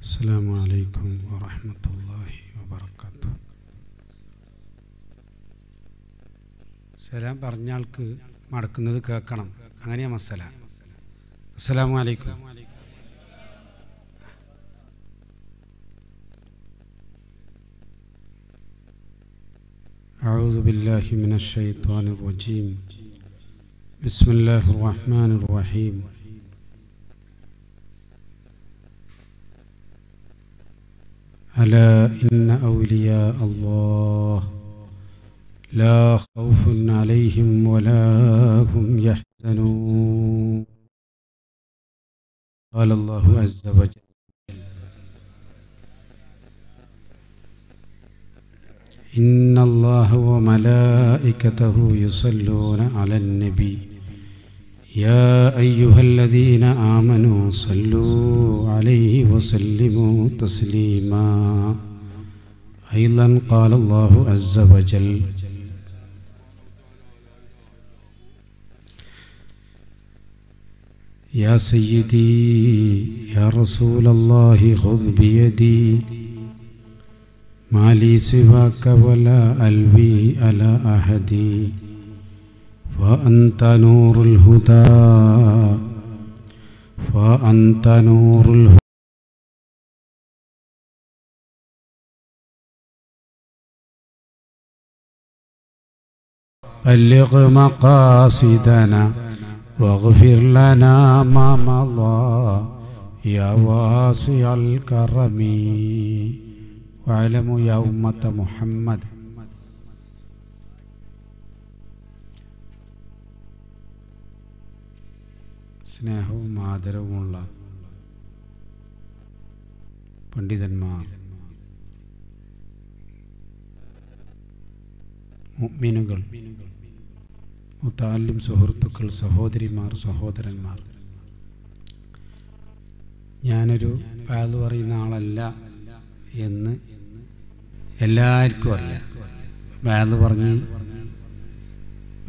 السلام عليكم ورحمة الله وبركاته സലാം പറഞ്ഞ ആൾക്ക് മടക്കുന്നത് കേൾക്കണം അങ്ങനെയാ മസല അസ്സലാമു അലൈക്കും أعوذ بالله من الشيطان الرجيم بسم الله الرحمن الرحيم ألا إن أولياء الله لا خوف عليهم ولا هم يحزنون. قال الله عز وجل. إن الله وملائكته يصلون على النبي. يا أيها الذين آمنوا صلوا عليه وسلموا تسليما. أيضا قال الله عز وجل يا سيدي يا رسول الله خذ بيدي. ما لي سواك ولا ألوي على أحد فأنت نور الهدى. فأنت نور الهدى. بلغ مقاصدنا واغفر لنا ما مضى. يا واسع الكرم. واعلموا يا أمة محمد. സ്നേഹവും ആദരവുമുള്ള പണ്ഡിതന്മാർ മുഅ്മിനുകൾ മുത്താലിം സുഹൃത്തുക്കൾ സഹോദരിമാർ സഹോദരന്മാർ. ഞാനൊരു അത് പറയുന്ന ആളല്ല എന്ന് എല്ലാവർക്കും അറിയാം. വേദ പറഞ്ഞ്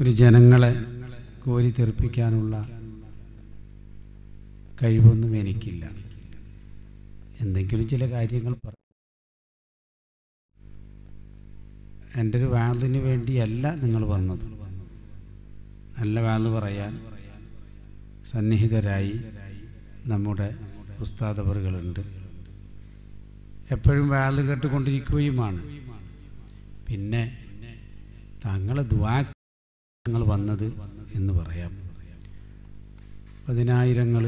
ഒരു ജനങ്ങളെ കോരി തെറിപ്പിക്കാനുള്ള കഴിവൊന്നും എനിക്കില്ല. എന്തെങ്കിലും ചില കാര്യങ്ങൾ പറ എന്റെ ഒരു വാതിന് വേണ്ടിയല്ല നിങ്ങൾ വന്നത്. നല്ല വാത് പറയാൻ സന്നിഹിതരായി നമ്മുടെ ഉസ്താദവറുകളുണ്ട്. എപ്പോഴും വാത് കേട്ടുകൊണ്ടിരിക്കുകയുമാണ്. പിന്നെ തങ്ങളെ ദ്വാ നിങ്ങൾ വന്നത് എന്ന് പറയാം. പതിനായിരങ്ങൾ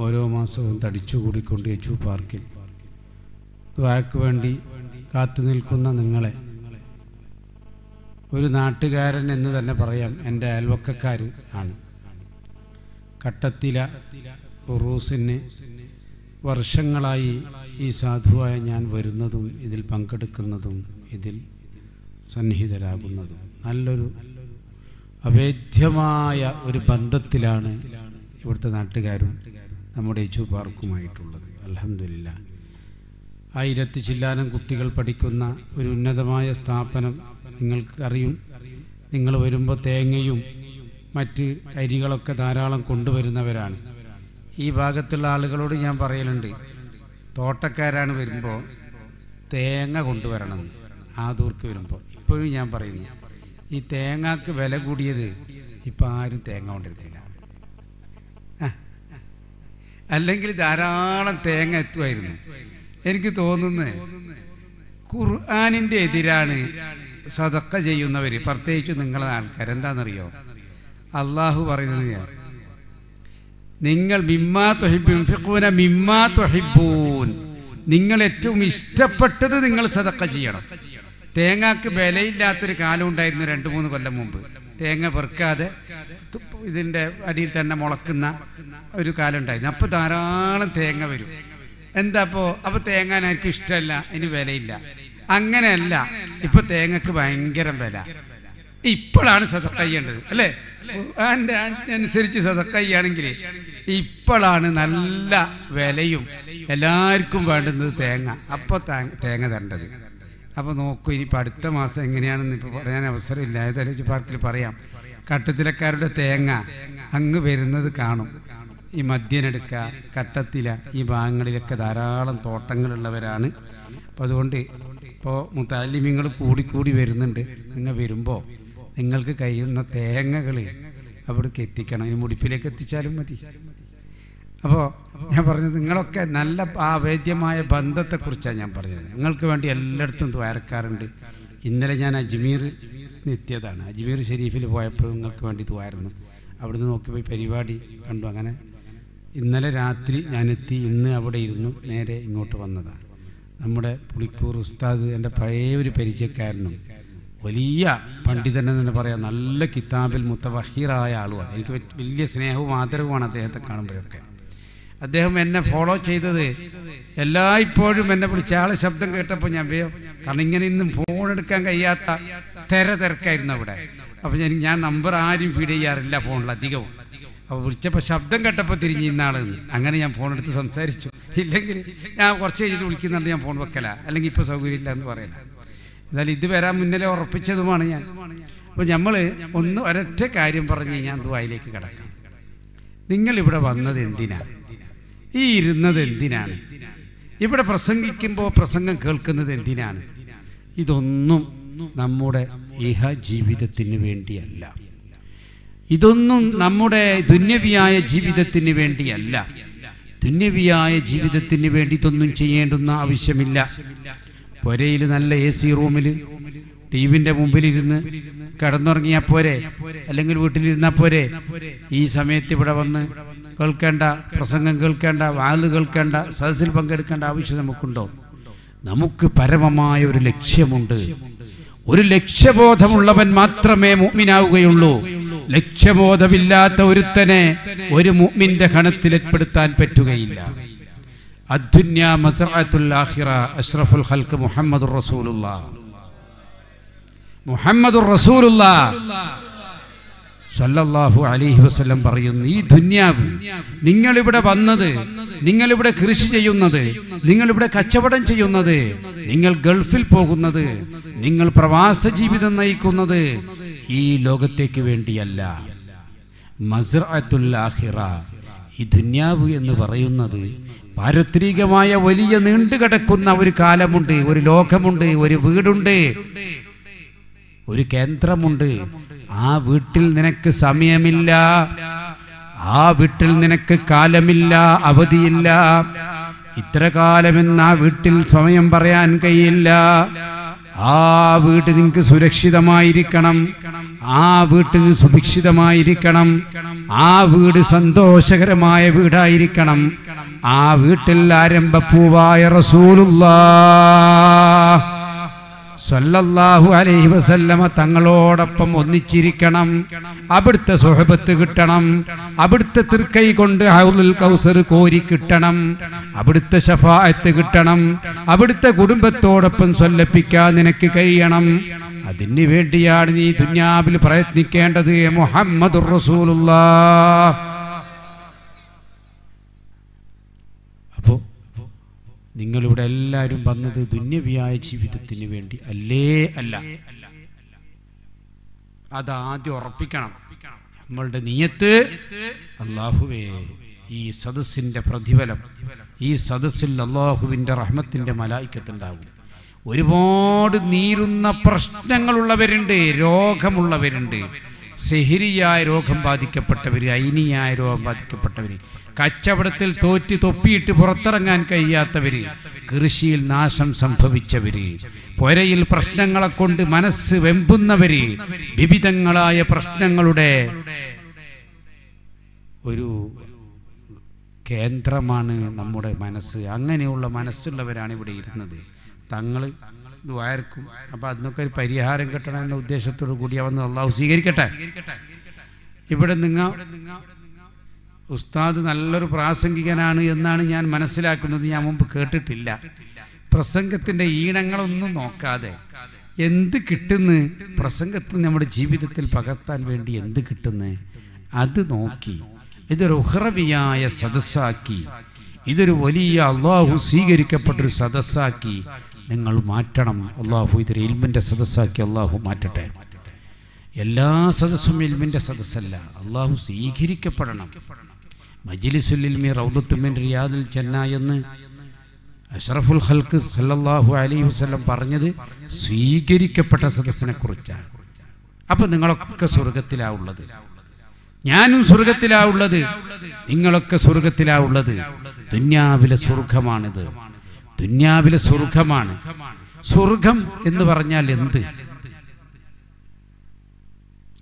ഓരോ മാസവും തടിച്ചുകൂടിക്കൊണ്ട് എച്ചു പാർക്കിൽ. ദ്വാക്ക് വേണ്ടി കാത്തു നിൽക്കുന്ന നിങ്ങളെ. ഒരു നാട്ടുകാരൻ എന്ന് തന്നെ പറയാം എന്റെ അയൽവക്കക്കാർ ആണ്. കട്ടത്തില ഉറൂസിന് വർഷങ്ങളായി ഈ സാധുവായ ഞാൻ വരുന്നതും ഇതിൽ പങ്കെടുക്കുന്നതും ഇതിൽ സന്നിഹിതരാകുന്നതും. നല്ലൊരു അവേദ്യമായ ഒരു ബന്ധത്തിലാണ് ഇവിടുത്തെ നാട്ടുകാരും. നമ്മുടെ എച്ചു പാർക്കുമായിട്ടുള്ളത് അലഹമില്ല ആയിരത്തി ചില്ലാനം കുട്ടികൾ പഠിക്കുന്ന ഒരു ഉന്നതമായ സ്ഥാപനം നിങ്ങൾക്കറിയും നിങ്ങൾ വരുമ്പോൾ തേങ്ങയും മറ്റ് അരികളൊക്കെ ധാരാളം കൊണ്ടുവരുന്നവരാണ്. ഈ ഭാഗത്തുള്ള ആളുകളോട് ഞാൻ പറയലുണ്ട് തോട്ടക്കാരാണ് വരുമ്പോൾ തേങ്ങ കൊണ്ടുവരണം. ആദൂർക്ക് വരുമ്പോൾ ഇപ്പോഴും ഞാൻ പറയുന്നു ഈ തേങ്ങക്ക് വില കൂടിയത് ഇപ്പം ആരും തേങ്ങ കൊണ്ടിരുന്നില്ല അല്ലെങ്കിൽ ധാരാളം തേങ്ങ എത്തുമായിരുന്നു. എനിക്ക് തോന്നുന്നത് ഖുർആാനിന്റെ എതിരാണ് സതക്ക ചെയ്യുന്നവർ പ്രത്യേകിച്ച് നിങ്ങളുടെ ആൾക്കാർ. എന്താണെന്നറിയോ? അള്ളാഹു പറയുന്നത് ഞാൻ. നിങ്ങൾ മിമ്മാ തൊഹിബൂന മിമ്മാ തൊഹിബൂൻ നിങ്ങൾ ഏറ്റവും ഇഷ്ടപ്പെട്ടത് നിങ്ങൾ സതക്ക ചെയ്യണം. തേങ്ങക്ക് വിലയില്ലാത്തൊരു കാലം ഉണ്ടായിരുന്നു രണ്ട് മൂന്ന് കൊല്ലം മുമ്പ്. തേങ്ങ പെറുക്കാതെ ഇതിന്റെ അടിയിൽ തന്നെ മുളക്കുന്ന ഒരു കാലം ഉണ്ടായിരുന്നു. അപ്പോൾ ധാരാളം തേങ്ങ വരും. എന്താ അപ്പോൾ അപ്പോൾ തേങ്ങാനായിരിക്കും ഇഷ്ടമല്ല ഇനി വിലയില്ല. അങ്ങനെയല്ല ഇപ്പൊ തേങ്ങക്ക് ഭയങ്കര വില. ഇപ്പോഴാണ് സതക്കയ്യേണ്ടത് അല്ലേ? എന്റെ അനുസരിച്ച് സതക്കയ്യാണെങ്കിൽ ഇപ്പോഴാണ് നല്ല വിലയും എല്ലാവർക്കും വേണ്ടുന്നത് തേങ്ങ. അപ്പോൾ തേങ്ങ തരേണ്ടത്. അപ്പോൾ നോക്കൂ ഇനിയിപ്പോൾ അടുത്ത മാസം എങ്ങനെയാണെന്ന് ഇപ്പോൾ പറയാൻ അവസരമില്ല. ഏതായാലും പാർക്കിൽ പറയാം. കട്ടത്തിലക്കാരുടെ തേങ്ങ അങ്ങ് വരുന്നത് കാണും. ഈ മദ്യനെടുക്ക കട്ടത്തില ഈ ഭാഗങ്ങളിലൊക്കെ ധാരാളം തോട്ടങ്ങളുള്ളവരാണ്. അപ്പോൾ അതുകൊണ്ട് ഇപ്പോൾ മുത്താലിമ്യങ്ങൾ കൂടിക്കൂടി വരുന്നുണ്ട്. നിങ്ങൾ വരുമ്പോൾ നിങ്ങൾക്ക് കഴിയുന്ന തേങ്ങകൾ അവിടേക്ക് എത്തിക്കണം. ഈ മുടിപ്പിലേക്ക് എത്തിച്ചാലും മതി. അപ്പോൾ ഞാൻ പറഞ്ഞത് നിങ്ങളൊക്കെ നല്ല ആ വേദ്യമായ ബന്ധത്തെക്കുറിച്ചാണ് ഞാൻ പറഞ്ഞത്. നിങ്ങൾക്ക് വേണ്ടി എല്ലായിടത്തും ദ്വാരക്കാറുണ്ട് ഇന്നലെ ഞാൻ അജ്മീർ എത്തിയതാണ്. അജ്മീർ ഷെരീഫിൽ പോയപ്പോൾ നിങ്ങൾക്ക് വേണ്ടി ദ്വാരുന്നു അവിടുന്ന് നോക്കിപ്പോയി പരിപാടി കണ്ടു. അങ്ങനെ ഇന്നലെ രാത്രി ഞാനെത്തി ഇന്ന് അവിടെ ഇരുന്നു. നേരെ ഇങ്ങോട്ട് വന്നതാണ്. നമ്മുടെ പുളിക്കൂർ ഉസ്താദ് എന്റെ പഴയ ഒരു പരിചയക്കാരനും വലിയ പണ്ഡിതൻ എന്ന് പറയാം. നല്ല കിതാബിൽ മുത്തവഹീറായ ആളുമാണ്. എനിക്ക് വലിയ സ്നേഹവും ആദരവുമാണ് അദ്ദേഹത്തെ കാണുമ്പോഴൊക്കെ. അദ്ദേഹം എന്നെ ഫോളോ ചെയ്തത്. എല്ലായ്പ്പോഴും എന്നെ വിളിച്ച ആളെ ശബ്ദം കേട്ടപ്പോൾ ഞാൻ വേഗം കാരണം ഇങ്ങനെ ഇന്നും ഫോൺ എടുക്കാൻ കഴിയാത്ത തിര തിരക്കായിരുന്നു അവിടെ. അപ്പോൾ ഞാൻ ഞാൻ നമ്പർ ആരും ഫീഡ് ചെയ്യാറില്ല ഫോണിൽ അധികവും. അപ്പോൾ വിളിച്ചപ്പോൾ ശബ്ദം കേട്ടപ്പോൾ തിരിഞ്ഞ് ഇന്നാളെന്ന് അങ്ങനെ ഞാൻ ഫോൺ എടുത്ത് സംസാരിച്ചു. ഇല്ലെങ്കിൽ ഞാൻ കുറച്ച് കഴിഞ്ഞിട്ട് വിളിക്കുന്നുണ്ട് ഞാൻ ഫോൺ വെക്കല. അല്ലെങ്കിൽ ഇപ്പോൾ സൗകര്യമില്ല എന്ന് പറയല. എന്നാലും ഇത് വരാൻ മുന്നിലെ ഉറപ്പിച്ചതുമാണ് ഞാൻ. അപ്പോൾ നമ്മൾ ഒന്ന് ഒരൊറ്റ കാര്യം പറഞ്ഞ് ഞാൻ ദുബായിലേക്ക് കിടക്കാം. നിങ്ങൾ ഇവിടെ വന്നത് എന്തിനാണ് ഈ ഇരുന്നത് എന്തിനാണ്? ഇവിടെ പ്രസംഗിക്കുമ്പോൾ പ്രസംഗം കേൾക്കുന്നത് എന്തിനാണ്? ഇതൊന്നും നമ്മുടെ ഇഹ ജീവിതത്തിന് വേണ്ടിയല്ല. ഇതൊന്നും നമ്മുടെ ദുന്യവിയായ ജീവിതത്തിന് വേണ്ടിയല്ല. ദുന്യവിയായ ജീവിതത്തിന് വേണ്ടി ഇതൊന്നും ചെയ്യേണ്ടുന്ന ആവശ്യമില്ല. പുരയിൽ നല്ല എ സി റൂമിൽ ടി വിന്റെ മുമ്പിലിരുന്ന് കിടന്നുറങ്ങിയാൽ പോരെ? അല്ലെങ്കിൽ വീട്ടിലിരുന്നാൽ പോരെ? ഈ സമയത്ത് ഇവിടെ വന്ന് കേൾക്കേണ്ട പ്രസംഗം കേൾക്കേണ്ട വാൽ കേൾക്കേണ്ട സദസ്സിൽ പങ്കെടുക്കേണ്ട ആവശ്യം നമുക്കുണ്ടോ? നമുക്ക് പരമമായ ഒരു ലക്ഷ്യമുണ്ട്. ഒരു ലക്ഷ്യബോധമുള്ളവൻ മാത്രമേ മുഗ്മിനാവുകയുള്ളൂ ലക്ഷ്യബോധമില്ലാത്ത ഒരുത്തനെ ഒരു മുഅ്മിന്റെ ഗണത്തിലെപ്പെടുത്താൻ പറ്റുകയില്ല. അദ്ദുന്യ മസ്റഅത്തുൽ ആഖിറ അഷ്റഫുൽ ഹൽക്ക് മുഹമ്മദുർ റസൂലുള്ളാഹ് മുഹമ്മദുർ റസൂലുള്ളാഹ് സല്ലല്ലാഹു അലൈഹി വസ്ലം പറയുന്നു ഈ ദുന്യാവ് നിങ്ങളിവിടെ വന്നത് നിങ്ങളിവിടെ കൃഷി ചെയ്യുന്നത് നിങ്ങളിവിടെ കച്ചവടം ചെയ്യുന്നത് നിങ്ങൾ ഗൾഫിൽ പോകുന്നത് നിങ്ങൾ പ്രവാസ ജീവിതം നയിക്കുന്നത് ഈ ലോകത്തേക്ക് വേണ്ടിയല്ല. മസ്റഅത്തുൽ ഈ ദുന്യാവ് എന്ന് പറയുന്നത് പാരത്രികമായ വലിയ നീണ്ടുകിടക്കുന്ന ഒരു കാലമുണ്ട് ഒരു ലോകമുണ്ട് ഒരു വീടുണ്ട് ഒരു കേന്ദ്രമുണ്ട് ആ വീട്ടിൽ നിനക്ക് സമയമില്ല. ആ വീട്ടിൽ നിനക്ക് കാലമില്ല അവധിയില്ല. ഇത്ര കാലമെന്ന് ആ വീട്ടിൽ സമയം പറയാൻ കഴിയില്ല. ആ വീട് നിങ്ങൾക്ക് സുരക്ഷിതമായിരിക്കണം. ആ വീട്ടിന് സുഭിക്ഷിതമായിരിക്കണം. ആ വീട് സന്തോഷകരമായ വീടായിരിക്കണം. ആ വീട്ടിൽ ആരംഭപ്പൂവായ റസൂലുള്ള സല്ലല്ലാഹു അലൈഹി വസല്ലമ തങ്ങളോടൊപ്പം ഒന്നിച്ചിരിക്കണം. അവിടുത്തെ സുഹബത്ത് കിട്ടണം. അവിടുത്തെ തൃക്കൈ കൊണ്ട് ഹൗലുൽ കൗസർ കോരി കിട്ടണം. അവിടുത്തെ ഷഫായത്ത് കിട്ടണം. അവിടുത്തെ കുടുംബത്തോടൊപ്പം സൊല്ലപ്പിക്കാൻ നിനക്ക് കഴിയണം. അതിന് വേണ്ടിയാണ് നീ ദുന്യാവിൽ പ്രയത്നിക്കേണ്ടത്. മുഹമ്മദ് റസൂലുള്ളാഹ് അപ്പോൾ നിങ്ങളിവിടെ എല്ലാവരും വന്നത് ദുന്യവിയായ ജീവിതത്തിന് വേണ്ടി അല്ലേ അല്ല. അതാദ്യം ഉറപ്പിക്കണം. നമ്മളുടെ നീയത്ത് അള്ളാഹുവേ ഈ സദസ്സിന്റെ പ്രതിഫലം ഈ സദസ്സിൽ അള്ളാഹുവിന്റെ റഹ്മത്തിന്റെ മലായിക്കത്തുണ്ടാകും. ഒരുപാട് നീരുന്ന പ്രശ്നങ്ങളുള്ളവരുണ്ട് രോഗമുള്ളവരുണ്ട്. സെഹിരിയായ രോഗം ബാധിക്കപ്പെട്ടവർ ഐനിയായ രോഗം ബാധിക്കപ്പെട്ടവർ കച്ചവടത്തിൽ തോറ്റി തൊപ്പിയിട്ട് പുറത്തിറങ്ങാൻ കഴിയാത്തവർ കൃഷിയിൽ നാശം സംഭവിച്ചവർ പുരയിൽ പ്രശ്നങ്ങളെ കൊണ്ട് മനസ്സ് വെമ്പുന്നവർ വിവിധങ്ങളായ പ്രശ്നങ്ങളുടെ ഒരു കേന്ദ്രമാണ് നമ്മുടെ മനസ്സ്. അങ്ങനെയുള്ള മനസ്സുള്ളവരാണ് ഇവിടെ ഇരുന്നത്. തങ്ങൾ ദ്വാരക്കും അപ്പോൾ അതിനൊക്കെ ഒരു പരിഹാരം കിട്ടണം എന്ന ഉദ്ദേശത്തോടു കൂടി അവൻ അള്ളാഹു സ്വീകരിക്കട്ടെ. ഇവിടെ നിങ്ങൾ ഉസ്താദ് നല്ലൊരു പ്രാസംഗികനാണ് എന്നാണ് ഞാൻ മനസ്സിലാക്കുന്നത്. ഞാൻ മുമ്പ് കേട്ടിട്ടില്ല. പ്രസംഗത്തിന്റെ ഈണങ്ങളൊന്നും നോക്കാതെ എന്ത് കിട്ടുന്നു പ്രസംഗത്തിൽ നമ്മുടെ ജീവിതത്തിൽ പകർത്താൻ വേണ്ടി എന്ത് കിട്ടുന്നു അത് നോക്കി. ഇതൊരു ഉഹ്റവിയായ സദസ്സാക്കി. ഇതൊരു വലിയ അള്ളാഹു സ്വീകരിക്കപ്പെട്ടൊരു സദസ്സാക്കി. നിങ്ങൾ മാറ്റണം. അള്ളാഹു ഇതൊരു ഇൽമിന്റെ സദസ്സാക്കി അള്ളാഹു മാറ്റട്ടെ. എല്ലാ സദസ്സും ഇൽമിന്റെ സദസ്സല്ല. അള്ളാഹു സ്വീകരിക്കപ്പെടണം. മജിലിസുലിൽമി റൗദത്തുമിൻ റിയാദിൽ ചെന്ന എന്ന് അഷറഫുൽ ഹൽക്ക് സല്ലാഹു അലൈഹി വസ്ലം പറഞ്ഞത് സ്വീകരിക്കപ്പെട്ട സദസ്സിനെ കുറിച്ചാണ്. അപ്പൊ നിങ്ങളൊക്കെ സ്വർഗത്തിലാ ഉള്ളത്. ഞാനും സ്വർഗത്തിലാ ഉള്ളത്. നിങ്ങളൊക്കെ സ്വർഗത്തിലാ ഉള്ളത്. ദുന്യാവിലെ സ്വർഗമാണിത്. ദുന്യാവിലെ സ്വർഗമാണ്. സ്വർഗം എന്ന് പറഞ്ഞാൽ എന്ത്?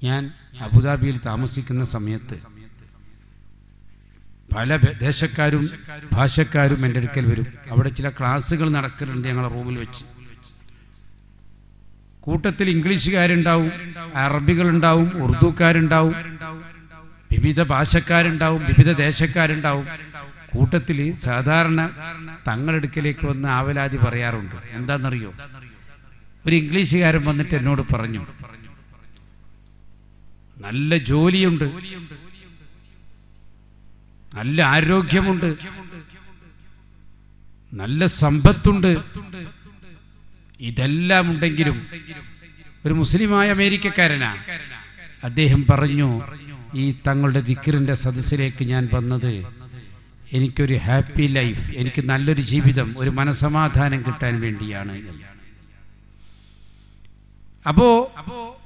ഞാൻ അബുദാബിയിൽ താമസിക്കുന്ന സമയത്ത് പല ദേശക്കാരും ഭാഷക്കാരും എന്റെ അടുക്കൽ വരും. അവിടെ ചില ക്ലാസ്സുകൾ നടക്കലുണ്ട് ഞങ്ങളെ റൂമിൽ വെച്ച്. കൂട്ടത്തിൽ ഇംഗ്ലീഷുകാരുണ്ടാവും അറബികളുണ്ടാവും ഉറുദുക്കാരുണ്ടാവും വിവിധ ഭാഷക്കാരുണ്ടാവും വിവിധ ദേശക്കാരുണ്ടാവും. കൂട്ടത്തിൽ സാധാരണ തങ്ങളെടുക്കലേക്ക് വന്ന് ആവലാതി പറയാറുണ്ട്. എന്താണെന്നറിയോ ഒരു ഇംഗ്ലീഷുകാരൻ വന്നിട്ട് എന്നോട് പറഞ്ഞു നല്ല ജോലിയുണ്ട്. നല്ല ആരോഗ്യമുണ്ട്. നല്ല സമ്പത്തുണ്ട്. ഇതെല്ലാം ഉണ്ടെങ്കിലും ഒരു മുസ്ലിമായ അമേരിക്കക്കാരനാ. അദ്ദേഹം പറഞ്ഞു ഈ തങ്ങളുടെ ദിക്കറിന്റെ സദസ്സിലേക്ക് ഞാൻ വന്നത് എനിക്കൊരു ഹാപ്പി ലൈഫ് എനിക്ക് നല്ലൊരു ജീവിതം ഒരു മനസമാധാനം കിട്ടാൻ വേണ്ടിയാണ് എന്ന്. അപ്പോ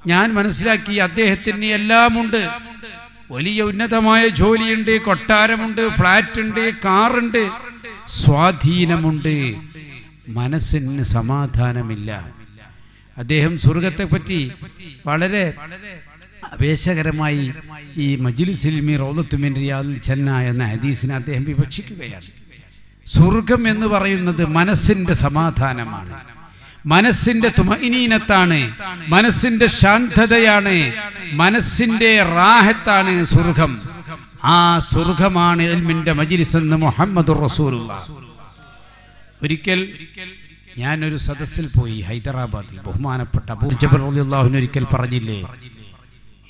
ഞാൻ മനസ്സിലാക്കി അദ്ദേഹത്തിന് എല്ലാമുണ്ട്. വലിയ ഉന്നതമായ ജോലിയുണ്ട് കൊട്ടാരമുണ്ട് ഫ്ലാറ്റ് ഉണ്ട് കാറുണ്ട്. സ്വാധീനമുണ്ട്. മനസ്സിന് സമാധാനമില്ല. അദ്ദേഹം സ്വർഗത്തെ പറ്റി വളരെ അപേക്ഷകരമായി ഈ മജുലിസിൽമി റോദത്തുമിൻ റിയാദിൽ ചെന്ന എന്ന ഹദീസിനെ അദ്ദേഹം വിവക്ഷിക്കുകയാണ്. സ്വർഗം എന്ന് പറയുന്നത് മനസ്സിന്റെ സമാധാനമാണ്. മനസ്സിന്റെ തുമഹിനീനത്താണ് മനസ്സിന്റെ ശാന്തതയാണ്. മനസ്സിന്റെ റാഹത്താണ് സ്വർഗം. ആ സ്വർഗമാണ് എൽമിന്റെ മജിലിസ് എന്ന് മുഹമ്മദ് റസൂലുള്ള. ഒരിക്കൽ ഞാനൊരു സദസ്സിൽ പോയി ഹൈദരാബാദിൽ ബഹുമാനപ്പെട്ട ഒരിക്കൽ പറഞ്ഞില്ലേ?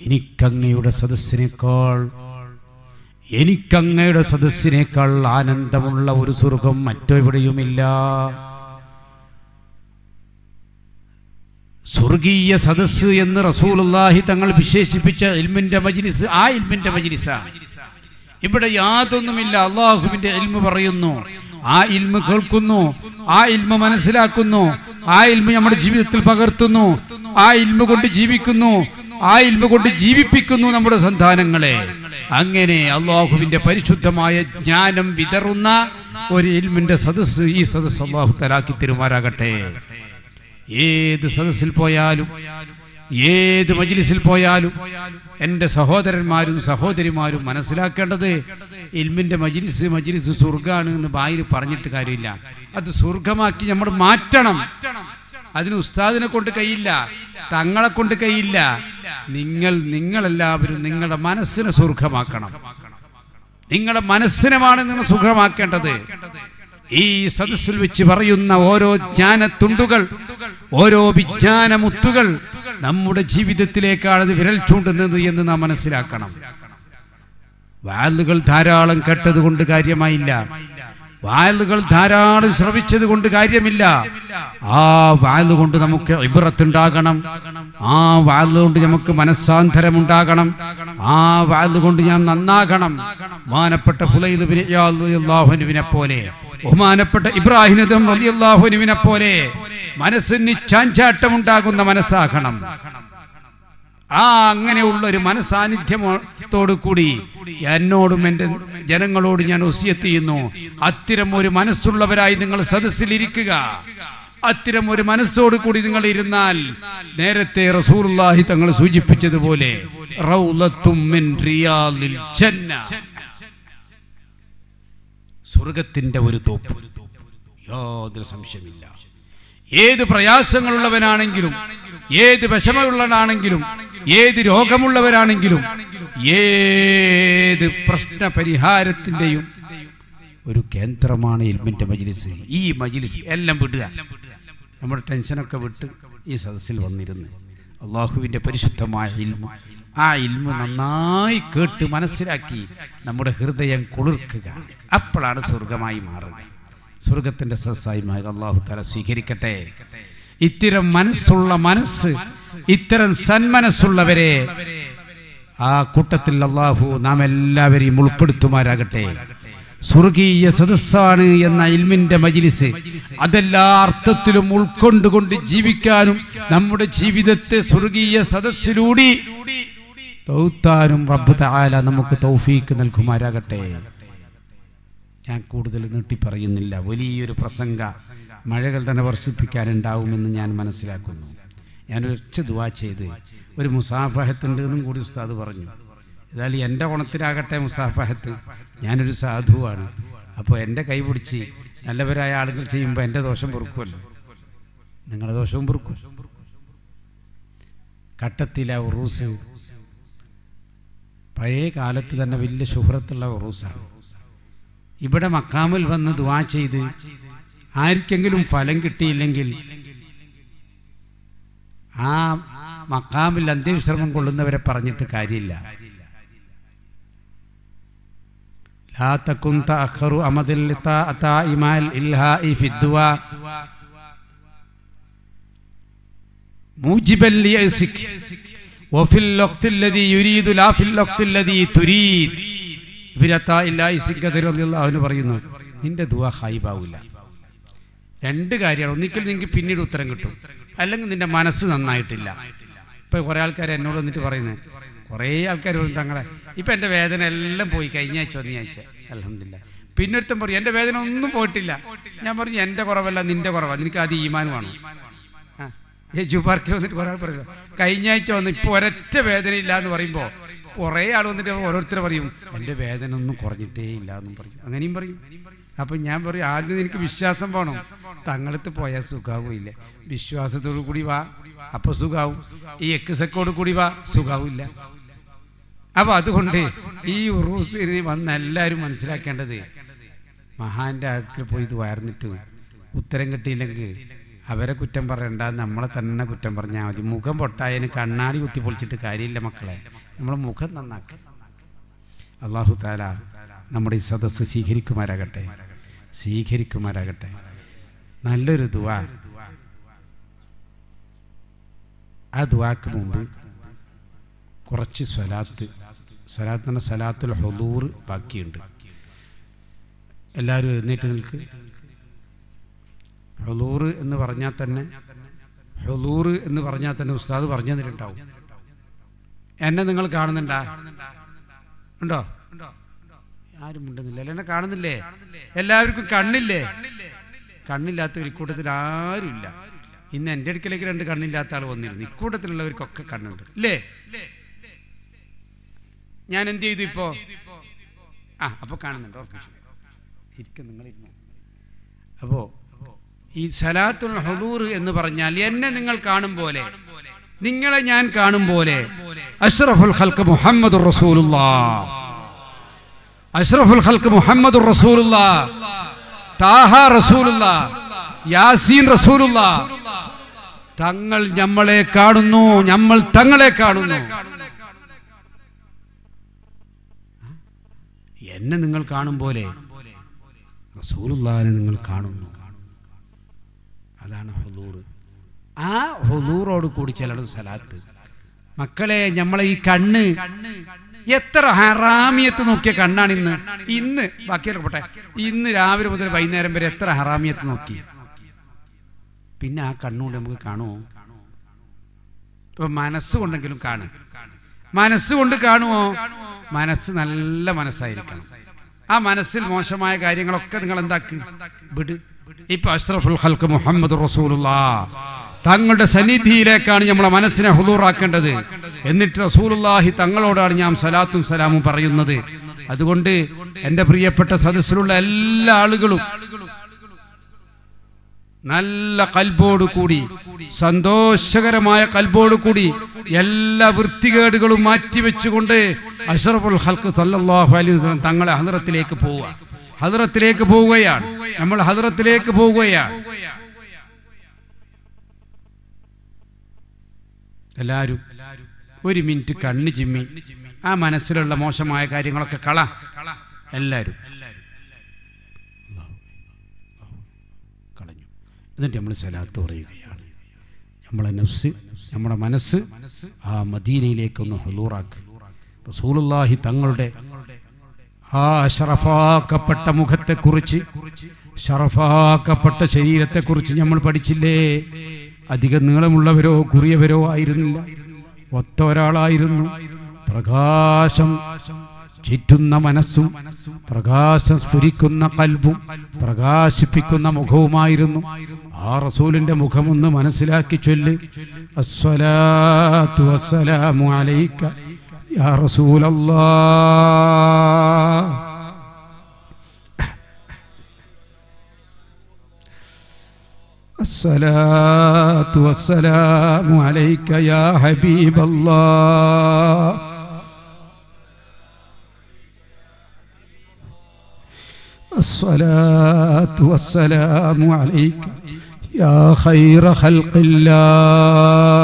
എനിക്കങ്ങയുടെ സദസ്സിനേക്കാൾ എനിക്കങ്ങയുടെ സദസ്സിനേക്കാൾ ആനന്ദമുള്ള ഒരു സ്വർഗം മറ്റെവിടെയുമില്ല. സ്വർഗീയ സദസ്സ് എന്ന് റസൂലുള്ളാഹി തങ്ങൾ വിശേഷിപ്പിച്ച ഇൽമിന്റെ മജ്ലിസ് ആ ഇൽമിന്റെ മജ്ലിസാണ്. ഇവിടെ യാതൊന്നുമില്ല അള്ളാഹുവിന്റെ ഇൽമു പറയുന്നു. ആ ഇൽമ കേൾക്കുന്നു ആ ഇൽമ മനസ്സിലാക്കുന്നു ആ ഇൽമ നമ്മുടെ ജീവിതത്തിൽ പകർത്തുന്നു ആ ഇൽമ കൊണ്ട് ജീവിക്കുന്നു ആ ഇൽമ കൊണ്ട് ജീവിപ്പിക്കുന്നു നമ്മുടെ സന്താനങ്ങളെ. അങ്ങനെ അള്ളാഹുവിന്റെ പരിശുദ്ധമായ ജ്ഞാനം വിതറുന്ന ഒരു ഇൽമിന്റെ സദസ് ഈ സദസ് അള്ളാഹു തലാക്കി തെരുമാറാകട്ടെ. ഏത് സദസ്സിൽ പോയാലും ഏത് മജിലിസിൽ പോയാലും എന്റെ സഹോദരന്മാരും സഹോദരിമാരും മനസ്സിലാക്കേണ്ടത് ഇൽമിന്റെ മജിലിസ് മജിലിസ് സ്വർഗാണ് എന്ന് ബായിൽ പറഞ്ഞിട്ട് കാര്യമില്ല. അത് സ്വർഗമാക്കി നമ്മൾ മാറ്റണം. അതിന് ഉസ്താദിനെ കൊണ്ട് കഴിയില്ല തങ്ങളെ കൊണ്ട് കഴിയില്ല നിങ്ങൾ നിങ്ങളെല്ലാവരും നിങ്ങളുടെ മനസ്സിനെ സുഖമാക്കണം. നിങ്ങളുടെ മനസ്സിനുമാണ് നിങ്ങൾ സുഖമാക്കേണ്ടത്. ഈ സദസ്സിൽ വെച്ച് പറയുന്ന ഓരോ ജ്ഞാനത്തുണ്ടുകൾ ഓരോ വിജ്ഞാന മുത്തുകൾ നമ്മുടെ ജീവിതത്തിലേക്കാണ് വിരൽ ചൂണ്ടുന്നത് എന്ന് നാം മനസ്സിലാക്കണം. വാലുകൾ ധാരാളം കേട്ടതുകൊണ്ട് കാര്യമായില്ല. വാലുകൾ ധാരാളം ശ്രവിച്ചത് കൊണ്ട് കാര്യമില്ല. ആ വായൽ കൊണ്ട് നമുക്ക് ഇബറത്തുണ്ടാകണം ആ വായൽ കൊണ്ട് നമുക്ക് മനസ്സാന്തരമുണ്ടാകണം. ആ വായൽ കൊണ്ട് ഞാൻ നന്നാകണം. മാനപ്പെട്ട ഫുലൈലുവിനെ പോലെ. ബഹുമാനപ്പെട്ട ഇബ്രാഹിം പോലെ മനസ്സിന് ചാഞ്ചാട്ടമുണ്ടാകുന്ന മനസ്സാകണം. ആ അങ്ങനെയുള്ള ഒരു മനസാന്നിധ്യത്തോടു കൂടി എന്നോടും എന്റെ ജനങ്ങളോട് ഞാൻ ഒസിയത്ത് ചെയ്യുന്നു. അത്തരം ഒരു മനസ്സുള്ളവരായി നിങ്ങൾ സദസ്സിലിരിക്കുക അത്തരം ഒരു മനസ്സോട് കൂടി നിങ്ങൾ ഇരുന്നാൽ നേരത്തെ റസൂർലാഹി തങ്ങൾ സൂചിപ്പിച്ചതുപോലെ സ്വർഗത്തിന്റെ ഒരു തോപ്പ്. യാതൊരു സംശയമില്ല. ഏത് പ്രയാസങ്ങളുള്ളവനാണെങ്കിലും ഏത് വിഷമമുള്ളവനാണെങ്കിലും ഏത് രോഗമുള്ളവരാണെങ്കിലും ഏത് പ്രശ്ന പരിഹാരത്തിന്റെയും ഒരു കേന്ദ്രമാണ് എൽമിന്റെ മജിലിസ്. ഈ മജിലിസ് എല്ലാം വിടുക. നമ്മുടെ ടെൻഷനൊക്കെ വിട്ട് ഈ സദസ്സിൽ വന്നിരുന്ന് അള്ളാഹുവിന്റെ പരിശുദ്ധമായ ഇൽമ. ആ ഇൽമ നന്നായി കേട്ട് മനസ്സിലാക്കി നമ്മുടെ ഹൃദയം കുളിർക്കുക. അപ്പോഴാണ് സ്വർഗമായി മാറുക. സ്വർഗത്തിന്റെ സദസ്സായി മാറുക അള്ളാഹു തല സ്വീകരിക്കട്ടെ. ഇത്തരം മനസ്സുള്ള മനസ്സ് ഇത്തരം സന്മനസ്സുള്ളവരെ ആ കൂട്ടത്തിൽ അള്ളാഹു നാം എല്ലാവരെയും ഉൾപ്പെടുത്തുമാരാകട്ടെ. സ്വർഗീയ സദസ്സാണ് എന്ന ഇൽമിന്റെ മജിലിസ് അതെല്ലാ അർത്ഥത്തിലും ഉൾക്കൊണ്ടുകൊണ്ട് ജീവിക്കാനും നമ്മുടെ ജീവിതത്തെ സ്വർഗീയ സദസ്സിലൂടെ തൗത്താനും റബ്ബ് നമുക്ക് തൗഫീക്ക് നൽകുമാരാകട്ടെ. ഞാൻ കൂടുതൽ നീട്ടി പറയുന്നില്ല വലിയൊരു പ്രസംഗ മഴകൾ തന്നെ വർഷിപ്പിക്കാനുണ്ടാവുമെന്ന് ഞാൻ മനസ്സിലാക്കുന്നു. ഞാൻ ഒച്ച ദുവാ ചെയ്ത് ഒരു മുസാഫഹത്തുണ്ട് എന്നും കൂടി ഉസ്താദ് പറഞ്ഞു. ഏതായാലും എന്റെ ഗുണത്തിനാകട്ടെ മുസാഫഹത്ത്. ഞാനൊരു സാധുവാണ്. അപ്പോൾ എന്റെ കൈ പിടിച്ച് നല്ലവരായ ആളുകൾ ചെയ്യുമ്പോൾ എന്റെ ദോഷം പൊറുക്കുമല്ലോ. നിങ്ങളുടെ ദോഷവും പൊറുക്കും. കട്ടത്തില ഉറൂസ്. പഴയ കാലത്ത് തന്നെ വലിയ ശുഹ്രത്തുള്ള ഉറൂസാണ്. ഇവിടെ മക്കാമിൽ വന്ന് ദുവാ ചെയ്ത് ആർക്കെങ്കിലും ഫലം കിട്ടിയില്ലെങ്കിൽ ആ മക്കാമിൽ അന്ത്യവിശ്രമം കൊള്ളുന്നവരെ പറഞ്ഞിട്ട് കാര്യമില്ല. പറയുന്നു നിന്റെ ദുവാ ഹായിബാവൂല രണ്ട് കാര്യമാണ്. ഒന്നിക്കൽ നിങ്ങൾക്ക് പിന്നീട് ഉത്തരം കിട്ടും. അല്ലെങ്കിൽ നിന്റെ മനസ്സ് നന്നായിട്ടില്ല. ഇപ്പൊ കുറെ ആൾക്കാർ എന്നോട് വന്നിട്ട് പറയുന്നത് കുറേ ആൾക്കാർ വരും തങ്ങളെ ഇപ്പൊ എന്റെ വേദന എല്ലാം പോയി കഴിഞ്ഞ ആഴ്ച ഒന്നി ആഴ്ച. അലഹമില്ല പിന്നൊരുത്തം പറയും എന്റെ വേദന ഒന്നും പോയിട്ടില്ല. ഞാൻ പറഞ്ഞു എന്റെ കുറവല്ല നിന്റെ കുറവാണ് നിനക്ക് അത് ഈമാനുമാണ് ഈ ജുബാർക്കിൽ വന്നിട്ട് കുറെ ആൾ പറയുമല്ലോ കഴിഞ്ഞ ആഴ്ച വന്ന് ഇപ്പൊ ഒരൊറ്റ വേദന ഇല്ല എന്ന് പറയുമ്പോൾ കുറേ ആൾ വന്നിട്ട് ഓരോരുത്തർ പറയും എന്റെ വേദന ഒന്നും കുറഞ്ഞിട്ടേ ഇല്ല എന്നും പറയും. അങ്ങനെയും പറയും. അപ്പം ഞാൻ പറയും ആദ്യം എനിക്ക് വിശ്വാസം വേണം. തങ്ങളത്ത് പോയാൽ സുഖാവൂല്ല. വിശ്വാസത്തോടു കൂടി വാ. അപ്പൊ സുഖാവും. ഈ എക്സക്കോട് കൂടി വാ. സുഖാവില്ല. അപ്പൊ അതുകൊണ്ട് ഈ ഉറൂസിന് വന്ന് എല്ലാവരും മനസ്സിലാക്കേണ്ടത് മഹാന്റെ അടുക്കൽ പോയി ഇത് വയർന്നിട്ട് ഉത്തരം കിട്ടിയില്ലെങ്കിൽ അവരെ കുറ്റം പറയണ്ട. നമ്മളെ തന്നെ കുറ്റം പറഞ്ഞാൽ മതി. മുഖം പൊട്ടായതിന് കണ്ണാടി കുത്തി പൊളിച്ചിട്ട് കാര്യമില്ല മക്കളെ. നമ്മളെ മുഖം നന്നാക്കുക അള്ളാഹു താല നമ്മുടെ ഈ സദസ്സ് സ്വീകരിക്കുമാരാകട്ടെ സ്വീകരിക്കുമാരാകട്ടെ നല്ലൊരു ദുവാ. ആ ദുവാക്ക് മുമ്പ് കുറച്ച് സ്വലാത്ത്. സ്വലാത്ത് എന്ന സ്വലാത്തുൽ ഹുദൂർ ബാക്കിയുണ്ട്. എല്ലാവരും എഴുന്നേറ്റ് നിൽക്ക്. ഹുദൂർ എന്ന് പറഞ്ഞാൽ തന്നെ ഹുദൂർ എന്ന് പറഞ്ഞാൽ തന്നെ ഉസ്താദ് പറഞ്ഞു തന്നിട്ടുണ്ടാവും എന്നെ നിങ്ങൾ കാണുന്നുണ്ടാ? ഉണ്ടോ? ആരും ഉണ്ടെന്നില്ല എന്നെ കാണുന്നില്ലേ? എല്ലാവർക്കും കണ്ണില്ലേ? കണ്ണില്ലാത്ത ഒരു ഇക്കൂട്ടത്തിൽ ആരുമില്ല. ഇന്ന് എന്റെ അടുക്കലേക്ക് രണ്ട് കണ്ണില്ലാത്ത ആൾ വന്നിരുന്നു. ഇക്കൂട്ടത്തിലുള്ളവർക്കൊക്കെ കണ്ണുണ്ട്. ഇല്ലേ? ഞാൻ എന്ത് ചെയ്തു ഇപ്പോ? ആ അപ്പൊ കാണുന്നുണ്ട്. ഇരിക്കും നിങ്ങളിരുന്നു? അപ്പോ ഈ സലാത്തുൽ ഹുദൂർ എന്ന് പറഞ്ഞാൽ എന്നെ നിങ്ങൾ കാണും പോലെ. നിങ്ങളെ ഞാൻ കാണും പോലെ. അഷ്റഫുൽ ഖൽക്ക് മുഹമ്മദ് റസൂലുള്ളാ. അഷ്റഫുൽ ഖൽക്ക് മുഹമ്മദ് താഹ യാസീൻ തങ്ങൾ ഞമ്മളെ കാണുന്നു ഞമ്മൾ തങ്ങളെ കാണുന്നു. എന്നെ നിങ്ങൾ കാണും പോലെ റസൂലുള്ളാഹിനെ നിങ്ങൾ കാണുന്നു. അതാണ് ഹുദൂർ. ആ ഹുദൂറോട് കൂടി ചെല്ലണം സലാത്ത്. മക്കളെ നമ്മളെ ഈ കണ്ണ് എത്ര ഹറാമിയത്ത് നോക്കിയ കണ്ണാണ് ഇന്ന്? ഇന്ന്. ബാക്കിയൊക്കെ പോട്ടെ. ഇന്ന് രാവിലെ മുതൽ വൈകുന്നേരം വരെ എത്ര ഹറാമിയത്ത് നോക്കി? പിന്നെ ആ കണ്ണുകൊണ്ട് നമുക്ക് കാണുമോ? ഇപ്പൊ മനസ്സുകൊണ്ടെങ്കിലും കാണും. മനസ്സുകൊണ്ട് കാണുമോ? മനസ്സ് നല്ല മനസ്സായിരിക്കണം. ആ മനസ്സിൽ മോശമായ കാര്യങ്ങളൊക്കെ നിങ്ങൾ എന്താക്കി വിട്. ഇപ്പൊ അഷ്റഫുൽ ഹൽക്ക് മുഹമ്മദ് റസൂലുള്ള. തങ്ങളുടെ സന്നിധിയിലേക്കാണ് നമ്മളെ മനസ്സിനെ ഹുദൂറാക്കേണ്ടത്. എന്നിട്ട് റസൂലുള്ളാഹി തങ്ങളോടാണ് ഞാൻ സലാത്തും സലാമും പറയുന്നത്. അതുകൊണ്ട് എന്റെ പ്രിയപ്പെട്ട സദസ്സിലുള്ള എല്ലാ ആളുകളും നല്ല കൽബോട് കൂടി സന്തോഷകരമായ കൽബോട് കൂടി എല്ലാ വൃത്തികേടുകളും മാറ്റിവെച്ചുകൊണ്ട് അഷറഫുൽ ഹൽക്ക് സല്ലാഹു അലൈഹി വസ്ലം തങ്ങളെ ഹദ്രത്തിലേക്ക് പോവുക. ഹദ്രത്തിലേക്ക് പോവുകയാണ്. നമ്മൾ ഹദ്രത്തിലേക്ക് പോവുകയാണ്. എല്ലാവരും ഒരു മിനിറ്റ് കണ്ണ് ചിമ്മി. ആ മനസ്സിലുള്ള മോശമായ കാര്യങ്ങളൊക്കെ കള. എല്ലാവരും കളഞ്ഞു. എന്നിട്ട് നമ്മൾ സലാത്ത് പറയുകയാണ്. നമ്മളെ നഫ്സ് നമ്മുടെ മനസ്സ് ആ മദീനയിലേക്കൊന്ന് ഹലൂറാക്ക്. റസൂലുള്ളാഹി തങ്ങളുടെ ആ ഷറഫാക്കപ്പെട്ട മുഖത്തെക്കുറിച്ച് ഷറഫാക്കപ്പെട്ട ശരീരത്തെക്കുറിച്ച് നമ്മൾ പഠിച്ചില്ലേ? അധികം നീളമുള്ളവരോ കുറിയവരോ ആയിരുന്നില്ല. ഒത്ത ഒരാളായിരുന്നു പ്രകാശം ചുറ്റുന്ന മനസ്സും പ്രകാശം സ്ഫുരിക്കുന്ന കൽബും പ്രകാശിപ്പിക്കുന്ന മുഖവുമായിരുന്നു. ആ റസൂലിന്റെ മുഖമൊന്ന് മനസ്സിലാക്കി ചൊല്ല്. അലൈക യാ റസൂലല്ലാ. الصلاة والسلام عليك يا حبيب الله. الصلاة والسلام عليك يا خير خلق الله.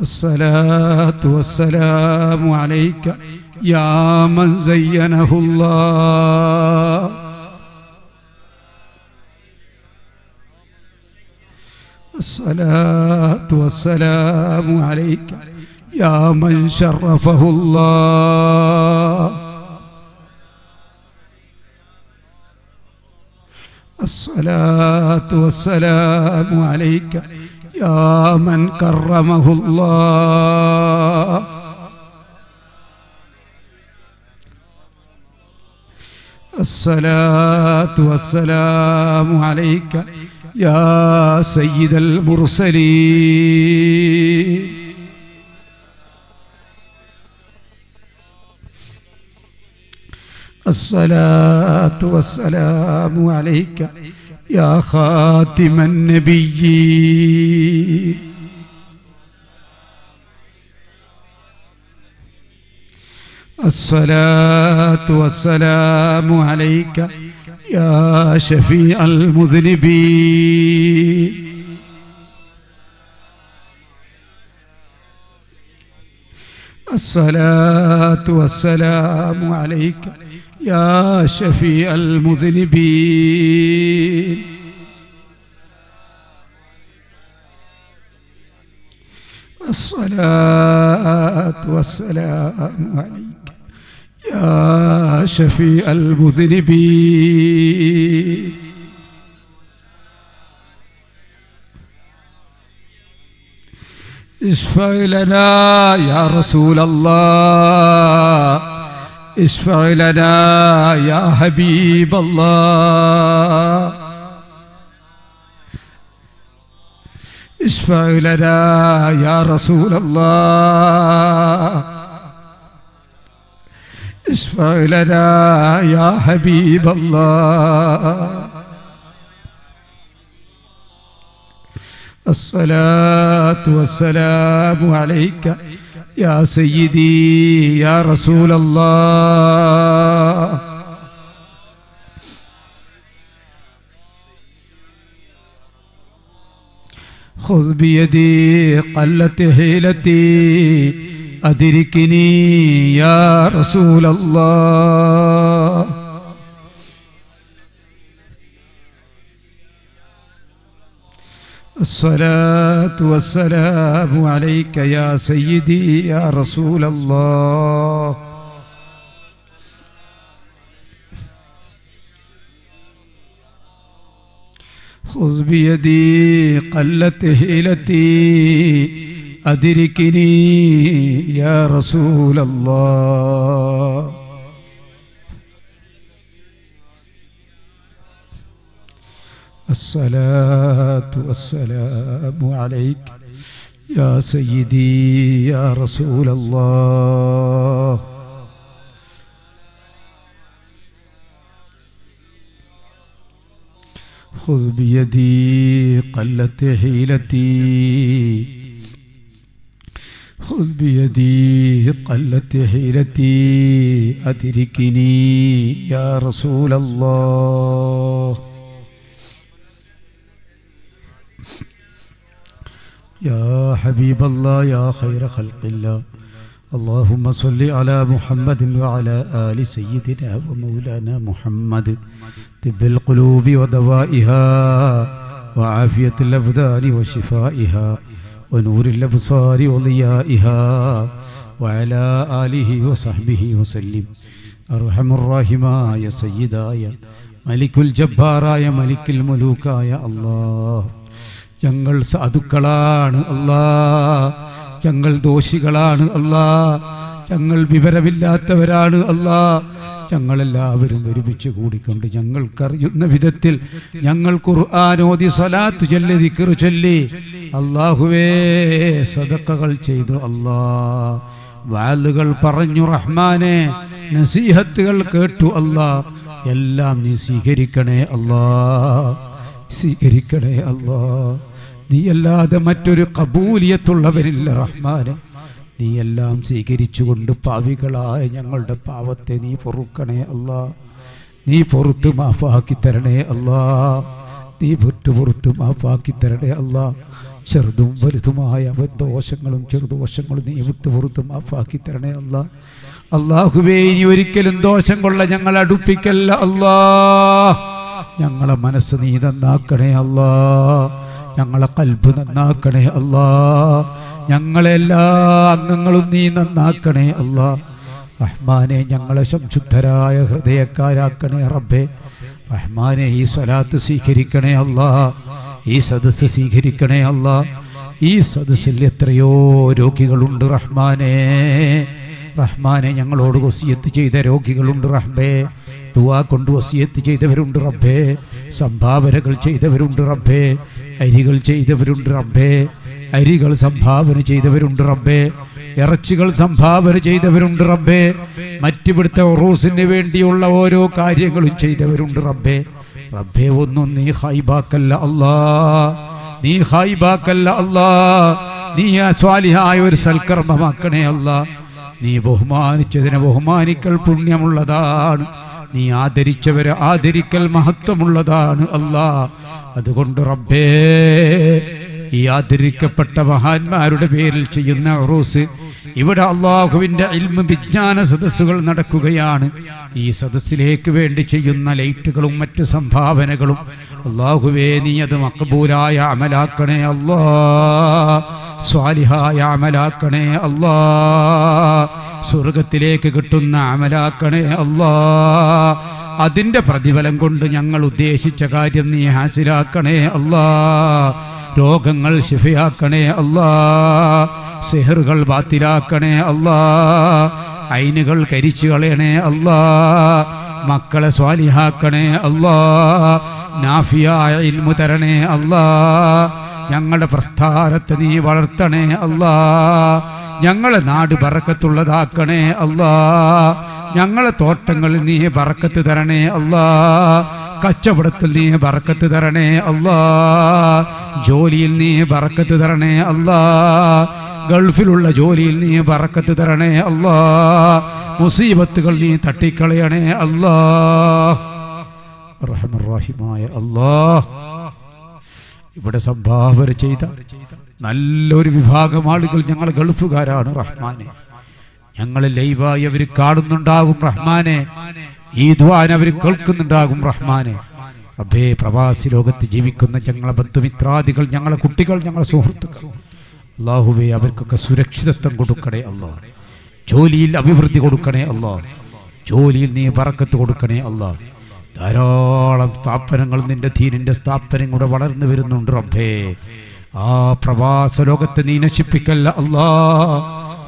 الصلاة والسلام عليك يا من زينه الله. الصلاة والسلام عليك يا من شرفه الله. الصلاة والسلام عليك يا من كرمه الله. الصلاة والسلام عليك يا سيد المرسلين. الصلاة والسلام عليك يا خاتم النبيين الصلاة والسلام عليك يا شفيع المذنبين الصلاة والسلام عليك يا شفيع المذنبين الصلاة والسلام عليك يا شفيع المذنبين اشفع لنا يا رسول الله. اشفع لنا يا حبيب الله. اشفع لنا يا رسول الله. اشفع لنا يا حبيب الله. الصلاة والسلام عليك يا سيدي يا رسول الله. خذ بيدي قلت حيلتي أدركني يا رسول الله الصلاة والسلام عليك يا سيدي يا رسول الله خذ بيدي قلت هيلتي أدركني يا رسول الله الصلاة والسلام عليك يا سيدي يا رسول الله خذ بيدي قلت حيلتي خذ بيدي قلت حيلتي أدركني يا رسول الله. يا حبيب الله يا خير خلق الله. اللهم صل على محمد وعلى آل سيدنا ومولانا محمد. طب القلوب ودوائها وعافية الأبدان وشفائها ونور الأبصار وضيائها وعلى آله وصحبه وسلم أرحم الراحماയ സയ്യിദായ يا ملك മലിക്കുൽ يا الله ഞങ്ങൾ സാധുക്കളാണ് അല്ലാ ഞങ്ങൾ ദോഷികളാണ് അല്ലാ ഞങ്ങൾ വിവരമില്ലാത്തവരാണ് അല്ലാ. ഞങ്ങളെല്ലാവരും ഒരുമിച്ച് കൂടിക്കൊണ്ട് ഞങ്ങൾക്കറിയുന്ന വിധത്തിൽ ഞങ്ങൾ ഖുർആാനോദി സലാത്ത് ചൊല്ലി ദിക്റ് ചൊല്ലി. അള്ളാഹുവേ സദക്കകൾ ചെയ്തു അല്ലാ. വാലുകൾ പറഞ്ഞു റഹ്മാനെ നസീഹത്തുകൾ കേട്ടു അല്ലാ. എല്ലാം നീ സ്വീകരിക്കണേ അല്ലാ. സ്വീകരിക്കണേ അല്ലാ. നീ അല്ലാതെ മറ്റൊരു കബൂലിയത്തുള്ളവരില്ല റഹ്മാനെ. നീ എല്ലാം സ്വീകരിച്ചുകൊണ്ട് പാവികളായ ഞങ്ങളുടെ പാവത്തെ നീ പൊറുക്കണേ അല്ലാ. നീ പുറത്ത് മാഫാക്കി തരണേ അല്ലാ. നീ വിട്ടു പുറത്ത് മാഫാക്കി തരണേ അല്ലാ. ചെറുതും വലുതുമായ ദോഷങ്ങളും ചെറുദോഷങ്ങളും നീ വിട്ടു പുറത്ത് മാഫാക്കി തരണേ അല്ല. അള്ളാഹുവേ ഇനി ഒരിക്കലും ദോഷം കൊള്ള ഞങ്ങൾ അടുപ്പിക്കല്ല അല്ലാ. ഞങ്ങളെ മനസ്സ് നീ നന്നാക്കണേ അല്ലാ. ഞങ്ങളെ കൽബ് നന്നാക്കണേ അല്ലാ. ഞങ്ങളെ എല്ലാ അംഗങ്ങളും നീ നന്നാക്കണേ അല്ലാ. റഹ്മാനെ ഞങ്ങളെ സംശുദ്ധരായ ഹൃദയക്കാരാക്കണേ റബ്ബേ. റഹ്മാനെ ഈ സ്വലാത്ത് സ്വീകരിക്കണേ അല്ലാ. ഈ സദസ്സ് സ്വീകരിക്കണേ അല്ലാ. ഈ സദസ്സിൽ എത്രയോ രോഗികളുണ്ട് റഹ്മാനെ. റഹ്മാനെ ഞങ്ങളോട് കൊസിയത്ത് ചെയ്ത രോഗികളുണ്ട് റബ്ബേ ദുവാ കൊണ്ട് വസിയത്ത് ചെയ്തവരുണ്ട് റബ്ബേ. സംഭാവനകൾ ചെയ്തവരുണ്ട് റബ്ബേ. അരികൾ ചെയ്തവരുണ്ട് റബ്ബേ. അരികൾ സംഭാവന ചെയ്തവരുണ്ട് റബ്ബേ. ഇറച്ചികൾ സംഭാവന ചെയ്തവരുണ്ട് റബ്ബേ. മറ്റിവിടുത്തെ ഒറൂസിന് വേണ്ടിയുള്ള ഓരോ കാര്യങ്ങളും ചെയ്തവരുണ്ട് റബ്ബേ. റബ്ബേ ഒന്നും നീ ഹൈബാക്കല്ല അല്ലാ. നീ ഹൈബാക്കല്ല അല്ലാ. നീ സ്വാലിഹായ ഒരു സൽക്കർമ്മമാക്കണേ അല്ലാ. നീ ബഹുമാനിച്ചതിനെ ബഹുമാനിക്കൽ പുണ്യമുള്ളതാണ്. നീ ആദരിച്ചവരെ ആദരിക്കൽ മഹത്വമുള്ളതാണ് അല്ലാ. അതുകൊണ്ട് റബ്ബേ ഈ ആദരിക്കപ്പെട്ട മഹാന്മാരുടെ പേരിൽ ചെയ്യുന്ന ഉറൂസ് ഇവിടെ അള്ളാഹുവിന്റെ ഇൽമ വിജ്ഞാന സദസ്സുകൾ നടക്കുകയാണ്. ഈ സദസ്സിലേക്ക് വേണ്ടി ചെയ്യുന്ന ലൈറ്റുകളും മറ്റ് സംഭാവനകളും അള്ളാഹുവേ നീ അത് മക്കബൂലായ അമലാക്കണേ അല്ലാ. സ്വാലിഹായ അമലാക്കണേ അല്ലാ. സ്വർഗത്തിലേക്ക് കിട്ടുന്ന അമലാക്കണേ അല്ലാ. അതിന്റെ പ്രതിഫലം കൊണ്ട് ഞങ്ങൾ ഉദ്ദേശിച്ച കാര്യം നീ ഹാസിലാക്കണേ അല്ലാ. രോഗങ്ങൾ ശിഫയാക്കണേ അല്ലാ. സെഹറുകൾ ബാത്തിലാക്കണേ അല്ലാ. ഐനുകൾ കരിച്ചു കളയണേ അല്ലാ. മക്കളെ സ്വാലിഹാക്കണേ അല്ലാ. നാഫിയായ ഇൽമു തരണേ അല്ലാ. ഞങ്ങളുടെ പ്രസ്ഥാനത്തെ നീ വളർത്തണേ അല്ലാ. ഞങ്ങളെ നാട് പറക്കത്തുള്ളതാക്കണേ അല്ലാ. ഞങ്ങളെ തോട്ടങ്ങളിൽ നീ പറക്കത്ത് തരണേ അല്ലാ. കച്ചവടത്തിൽ നീ ബറക്കത്ത് തരണേ അല്ലാ. ജോലിയിൽ നീ ബറക്കത്ത് തരണേ അല്ലാ. ഗൾഫിലുള്ള ജോലിയിൽ നീ ബറക്കത്ത് തരണേ അല്ലാ. മുസീബത്തുകൾ നീ തട്ടിക്കളയണേ അല്ലാ. റഹ്മറാഹിമായ അല്ലാ. ഇവിടെ സംഭാവന ചെയ്ത നല്ലൊരു വിഭാഗം ആളുകൾ ഞങ്ങൾ ഗൾഫുകാരാണ് റഹ്മാനെ. ഞങ്ങൾ ലൈവായി അവർ കാണുന്നുണ്ടാകും റഹ്മാനെ. ഈ ദ്വാൻ അവർ കേൾക്കുന്നുണ്ടാകും റഹ്മാനെ. അബേ പ്രവാസി ലോകത്ത് ജീവിക്കുന്ന ഞങ്ങളെ ബന്ധുമിത്രാദികൾ ഞങ്ങളെ കുട്ടികൾ ഞങ്ങളെ സുഹൃത്തുക്കൾ. അള്ളാഹുവെ അവർക്കൊക്കെ സുരക്ഷിതത്വം കൊടുക്കണേ അല്ലാ ജോലിയിൽ അഭിവൃദ്ധി കൊടുക്കണേ അല്ലാ ജോലിയിൽ നീ പറക്കത്ത് കൊടുക്കണേ അല്ലാ ധാരാളം സ്ഥാപനങ്ങൾ നിന്റെ ധീരിന്റെ കൂടെ വളർന്നു വരുന്നുണ്ട് റബ്ബേ. ആ പ്രവാസ ലോകത്തെ നീ നശിപ്പിക്കല്ല അല്ലാ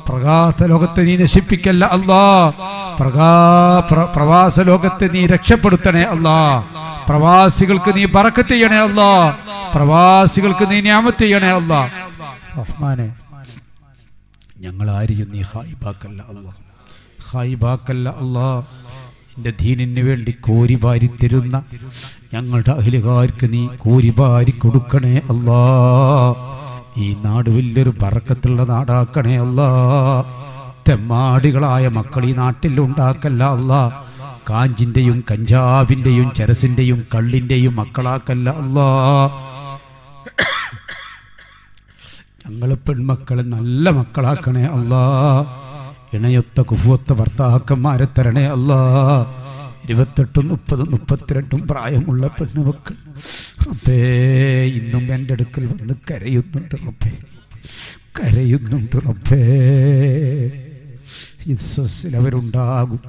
പ്രകാശ ലോകത്തെ നീ നശിപ്പിക്കല്ല അല്ലാ. പ്രകാ പ്രവാസ ലോകത്തെ നീ രക്ഷപ്പെടുത്തണേ അല്ലാ. പ്രവാസികൾക്ക് നീ പറക്കത്ത് ചെയ്യണേ അല്ലാ. പ്രവാസികൾക്ക് നീ ഞാമത്ത് ചെയ്യണേ അല്ലാ. റഹ്മാനെ ഞങ്ങൾ ആരെയും നീ ഹായിബാക്കല്ല അല്ലാ. ഹായിബാക്കല്ല അല്ലാ. നിന്റെ ദീനിന് വേണ്ടി കോരി വാരി തരുന്ന ഞങ്ങളുടെ അഹിലുകാർക്ക് നീ കോരി വാരി കൊടുക്കണേ അല്ലാ. ഈ നാട് വലിയൊരു പറക്കത്തുള്ള നാടാക്കണേ അല്ല. തെമ്മാടികളായ മക്കൾ ഈ നാട്ടിൽ ഉണ്ടാക്കല്ല അല്ല. കാഞ്ചിന്റെയും കഞ്ചാവിന്റെയും ചരസിന്റെയും കള്ളിന്റെയും മക്കളാക്കല്ല അല്ല. ഞങ്ങൾ പെൺമക്കളെ നല്ല മക്കളാക്കണേ അല്ല. ഇണയൊത്ത കുഫുവത്ത ഭർത്താക്കന്മാരെ തരണേ അല്ലാ. ഇരുപത്തെട്ടും മുപ്പതും മുപ്പത്തിരണ്ടും പ്രായമുള്ള പെണ്ണുമക്കൾ. അപ്പേ ഇന്നും എന്റെ അടുക്കൽ വന്ന് കരയുന്നുണ്ട് റബ്ബേ. കരയുന്നുണ്ട് റബ്ബേ. ഈ അവരുണ്ടാകും.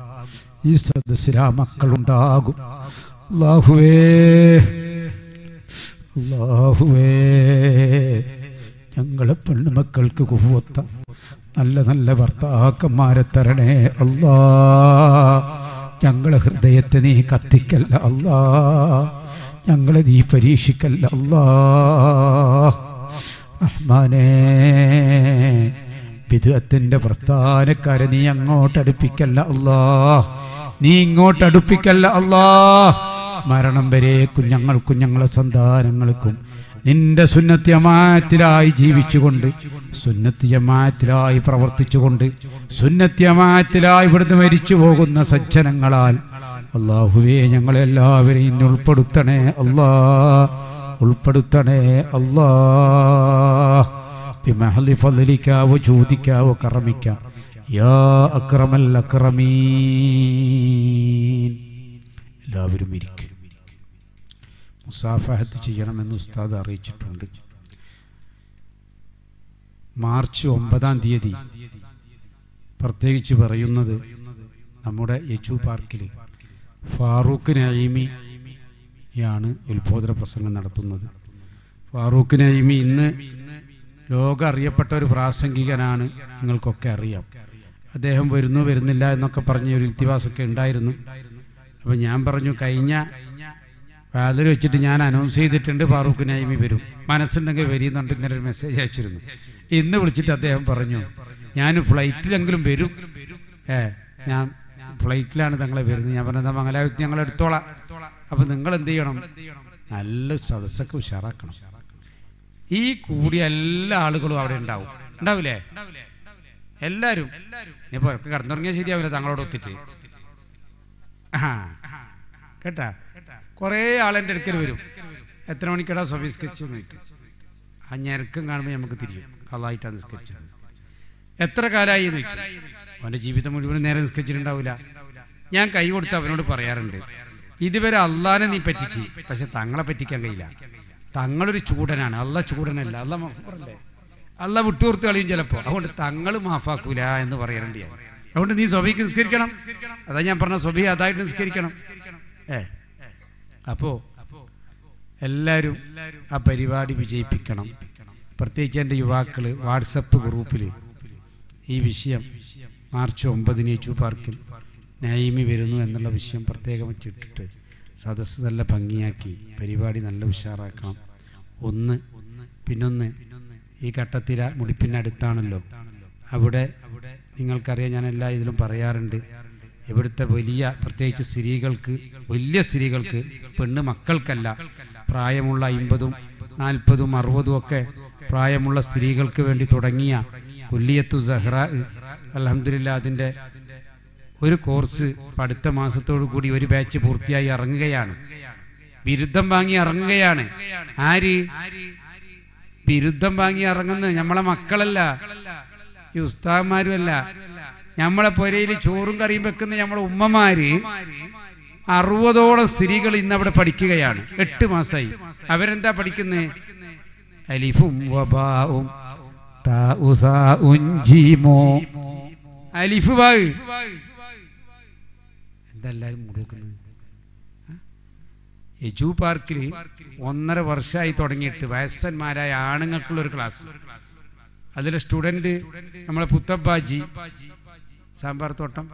ഈ സദസ്സിൽ ആ മക്കളുണ്ടാകും. അല്ലാഹുവേ. അല്ലാഹുവേ. ഞങ്ങളെ പെണ്ണുമക്കൾക്ക് കുഹുവത്ത നല്ല നല്ല ഭർത്താക്കന്മാരെ തരണേ അല്ലാ ഞങ്ങളെ ഹൃദയത്തെ നീ കത്തിക്കല്ല അല്ലാ. ഞങ്ങളെ നീ പരീക്ഷിക്കല്ല അല്ലാ. റഹ്മാനേ വിധത്തിന്റെ പ്രസ്ഥാനക്കാരെ നീ അങ്ങോട്ട് അടുപ്പിക്കല്ല അല്ലാ. നീ ഇങ്ങോട്ട് അടുപ്പിക്കല്ല അല്ലാ. മരണം വരേക്കും ഞങ്ങൾക്കും ഞങ്ങളെ സന്താനങ്ങൾക്കും നിന്റെ സുന്നത്ത് ജീവിച്ചുകൊണ്ട് സുന്നത്ത് പ്രവർത്തിച്ചുകൊണ്ട് സുന്നത്ത് ഇവിടുന്ന് മരിച്ചു പോകുന്ന സജ്ജനങ്ങളാൽ അള്ളാഹുവേ ഞങ്ങളെല്ലാവരെയും ഉൾപ്പെടുത്തണേ അല്ലാ ഉൾപ്പെടുത്തണേ അല്ലാ. ബിമഹലി ചോദിക്കാവോ കറമിക്കാം യാ എല്ലാവരും ഇരിക്കും. മുസാഫഹത്ത് ചെയ്യണമെന്ന് ഉസ്താദ് അറിയിച്ചിട്ടുണ്ട്. മാർച്ച് ഒമ്പതാം തീയതി പ്രത്യേകിച്ച് പറയുന്നത് നമ്മുടെ യച്ചു പാർക്കിൽ ഫാറൂഖ് നഈമിയാണ് ഉത്ബോധന പ്രസംഗം നടത്തുന്നത്. ഫാറൂഖ് നഈമി ഇന്ന് ലോകം അറിയപ്പെട്ട ഒരു പ്രാസംഗികനാണ് നിങ്ങൾക്കൊക്കെ അറിയാം. അദ്ദേഹം വരുന്നു വരുന്നില്ല എന്നൊക്കെ പറഞ്ഞ ഒരു ഇൽത്തിവാസൊക്കെ ഉണ്ടായിരുന്നു. അപ്പം ഞാൻ പറഞ്ഞു കഴിഞ്ഞ വാതിൽ വെച്ചിട്ട് ഞാൻ അനൗൺസ് ചെയ്തിട്ടുണ്ട് ഫാറൂഖ് നൈമി വരും. മനസ്സുണ്ടെങ്കിൽ വരിയെന്നുണ്ട് ഇങ്ങനെ ഒരു മെസ്സേജ് അയച്ചിരുന്നു. ഇന്ന് വിളിച്ചിട്ട് അദ്ദേഹം പറഞ്ഞു ഞാൻ ഫ്ലൈറ്റിലെങ്കിലും വരും. ഏ ഞാൻ ഫ്ലൈറ്റിലാണ് തങ്ങളെ വരുന്നത്. ഞാൻ പറഞ്ഞത് മംഗലാപുരത്ത് ഞങ്ങൾ എടുത്തോളാം. അപ്പം നിങ്ങൾ എന്ത് ചെയ്യണം? നല്ല സദസ്സൊക്കെ ഉഷാറാക്കണം. ഈ കൂടിയ എല്ലാ ആളുകളും അവിടെ ഉണ്ടാവും. ഉണ്ടാവില്ലേ? എല്ലാവരും ഇപ്പൊ ഒക്കെ കടന്നുറങ്ങിയാൽ ശരിയാവില്ല തങ്ങളോട് ഒത്തിട്ട്. ആ കേട്ടാ? കുറേ ആളെന്റെ അടുക്കൽ വരും. എത്ര മണിക്കടാ സ്വഭിസ്കരിച്ചു നോക്കും ആ ഞെരക്കും കാണുമ്പോൾ നമുക്ക് തിരിയും. കള്ളായിട്ടാണ് നിസ്കരിച്ചത്. എത്ര കാലമായി നോക്കും അവന്റെ ജീവിതം മുഴുവൻ നേരെ നിസ്കരിച്ചിട്ടുണ്ടാവില്ല ഞാൻ കൈ കൊടുത്ത് അവനോട് പറയാറുണ്ട്. ഇതുവരെ അള്ളാനെ നീ പറ്റിച്ച്. പക്ഷെ തങ്ങളെ പറ്റിക്കാൻ കഴിയില്ല. തങ്ങളൊരു ചൂടനാണ്. അല്ല ചൂടനല്ല. അല്ല മഫറല്ലേ അല്ല വിട്ടുപുറത്ത് കളിയും ചിലപ്പോൾ അതുകൊണ്ട് തങ്ങൾ മാഫാക്കൂല എന്ന് പറയാറുണ്ട് ഞാൻ. അതുകൊണ്ട് നീ സ്വഭിക്ക് നിസ്കരിക്കണം. അതാ ഞാൻ പറഞ്ഞ സ്വഭി അതായിട്ട് നിസ്കരിക്കണം. ഏ? അപ്പോ എല്ലാവരും ആ പരിപാടി വിജയിപ്പിക്കണം. പ്രത്യേകിച്ച് എന്റെ യുവാക്കൾ വാട്സപ്പ് ഗ്രൂപ്പിൽ ഈ വിഷയം മാർച്ച് ഒമ്പതിന് ചൂ പാർക്കിൽ നൈമി വരുന്നു എന്നുള്ള വിഷയം പ്രത്യേകം വെച്ചിട്ടിട്ട് സദസ്സ് നല്ല ഭംഗിയാക്കി പരിപാടി നല്ല ഉഷാറാക്കണം. ഒന്ന് പിന്നൊന്ന് ഈ കട്ടത്തിര മുടിപ്പിനടുത്താണല്ലോ അവിടെ നിങ്ങൾക്കറിയാം ഞാൻ എല്ലാ ഇതിലും പറയാറുണ്ട്. ഇവിടുത്തെ വലിയ പ്രത്യേകിച്ച് സ്ത്രീകൾക്ക് വലിയ സ്ത്രീകൾക്ക് പെണ്ണ് മക്കൾക്കല്ല. പ്രായമുള്ള അമ്പതും നാൽപ്പതും അറുപതും ഒക്കെ പ്രായമുള്ള സ്ത്രീകൾക്ക് വേണ്ടി തുടങ്ങിയ കുല്ലിയത്തു സഹ്റ അലഹമില്ല അതിന്റെ ഒരു കോഴ്സ് അടുത്ത മാസത്തോടു കൂടി ഒരു ബാച്ച് പൂർത്തിയായി ഇറങ്ങുകയാണ്. ബിരുദം വാങ്ങി ഇറങ്ങുകയാണ്. ആര്? ബിരുദം വാങ്ങി ഇറങ്ങുന്നത് നമ്മളെ മക്കളല്ല. ഈ ഉസ്താഹന്മാരും അല്ല. നമ്മളെ പുരയിൽ ചോറും കറിയും വെക്കുന്ന നമ്മളെ ഉമ്മമാര് അറുപതോളം സ്ത്രീകൾ ഇന്ന് അവിടെ പഠിക്കുകയാണ്. എട്ട് മാസമായി അവരെന്താ പഠിക്കുന്നത് അലിഫും വബാവും അലിഫ് ബാഗ് മുറുക്കുന്നത് എജു പാർക്കിൽ ഒന്നര വർഷമായി തുടങ്ങിയിട്ട് വയസ്സന്മാരായ ആണുങ്ങൾക്കുള്ള ഒരു ക്ലാസ്. അതിലെ സ്റ്റുഡന്റ് നമ്മളെ പുത്തബ്ബാജി. സാമ്പാർ തോട്ടം.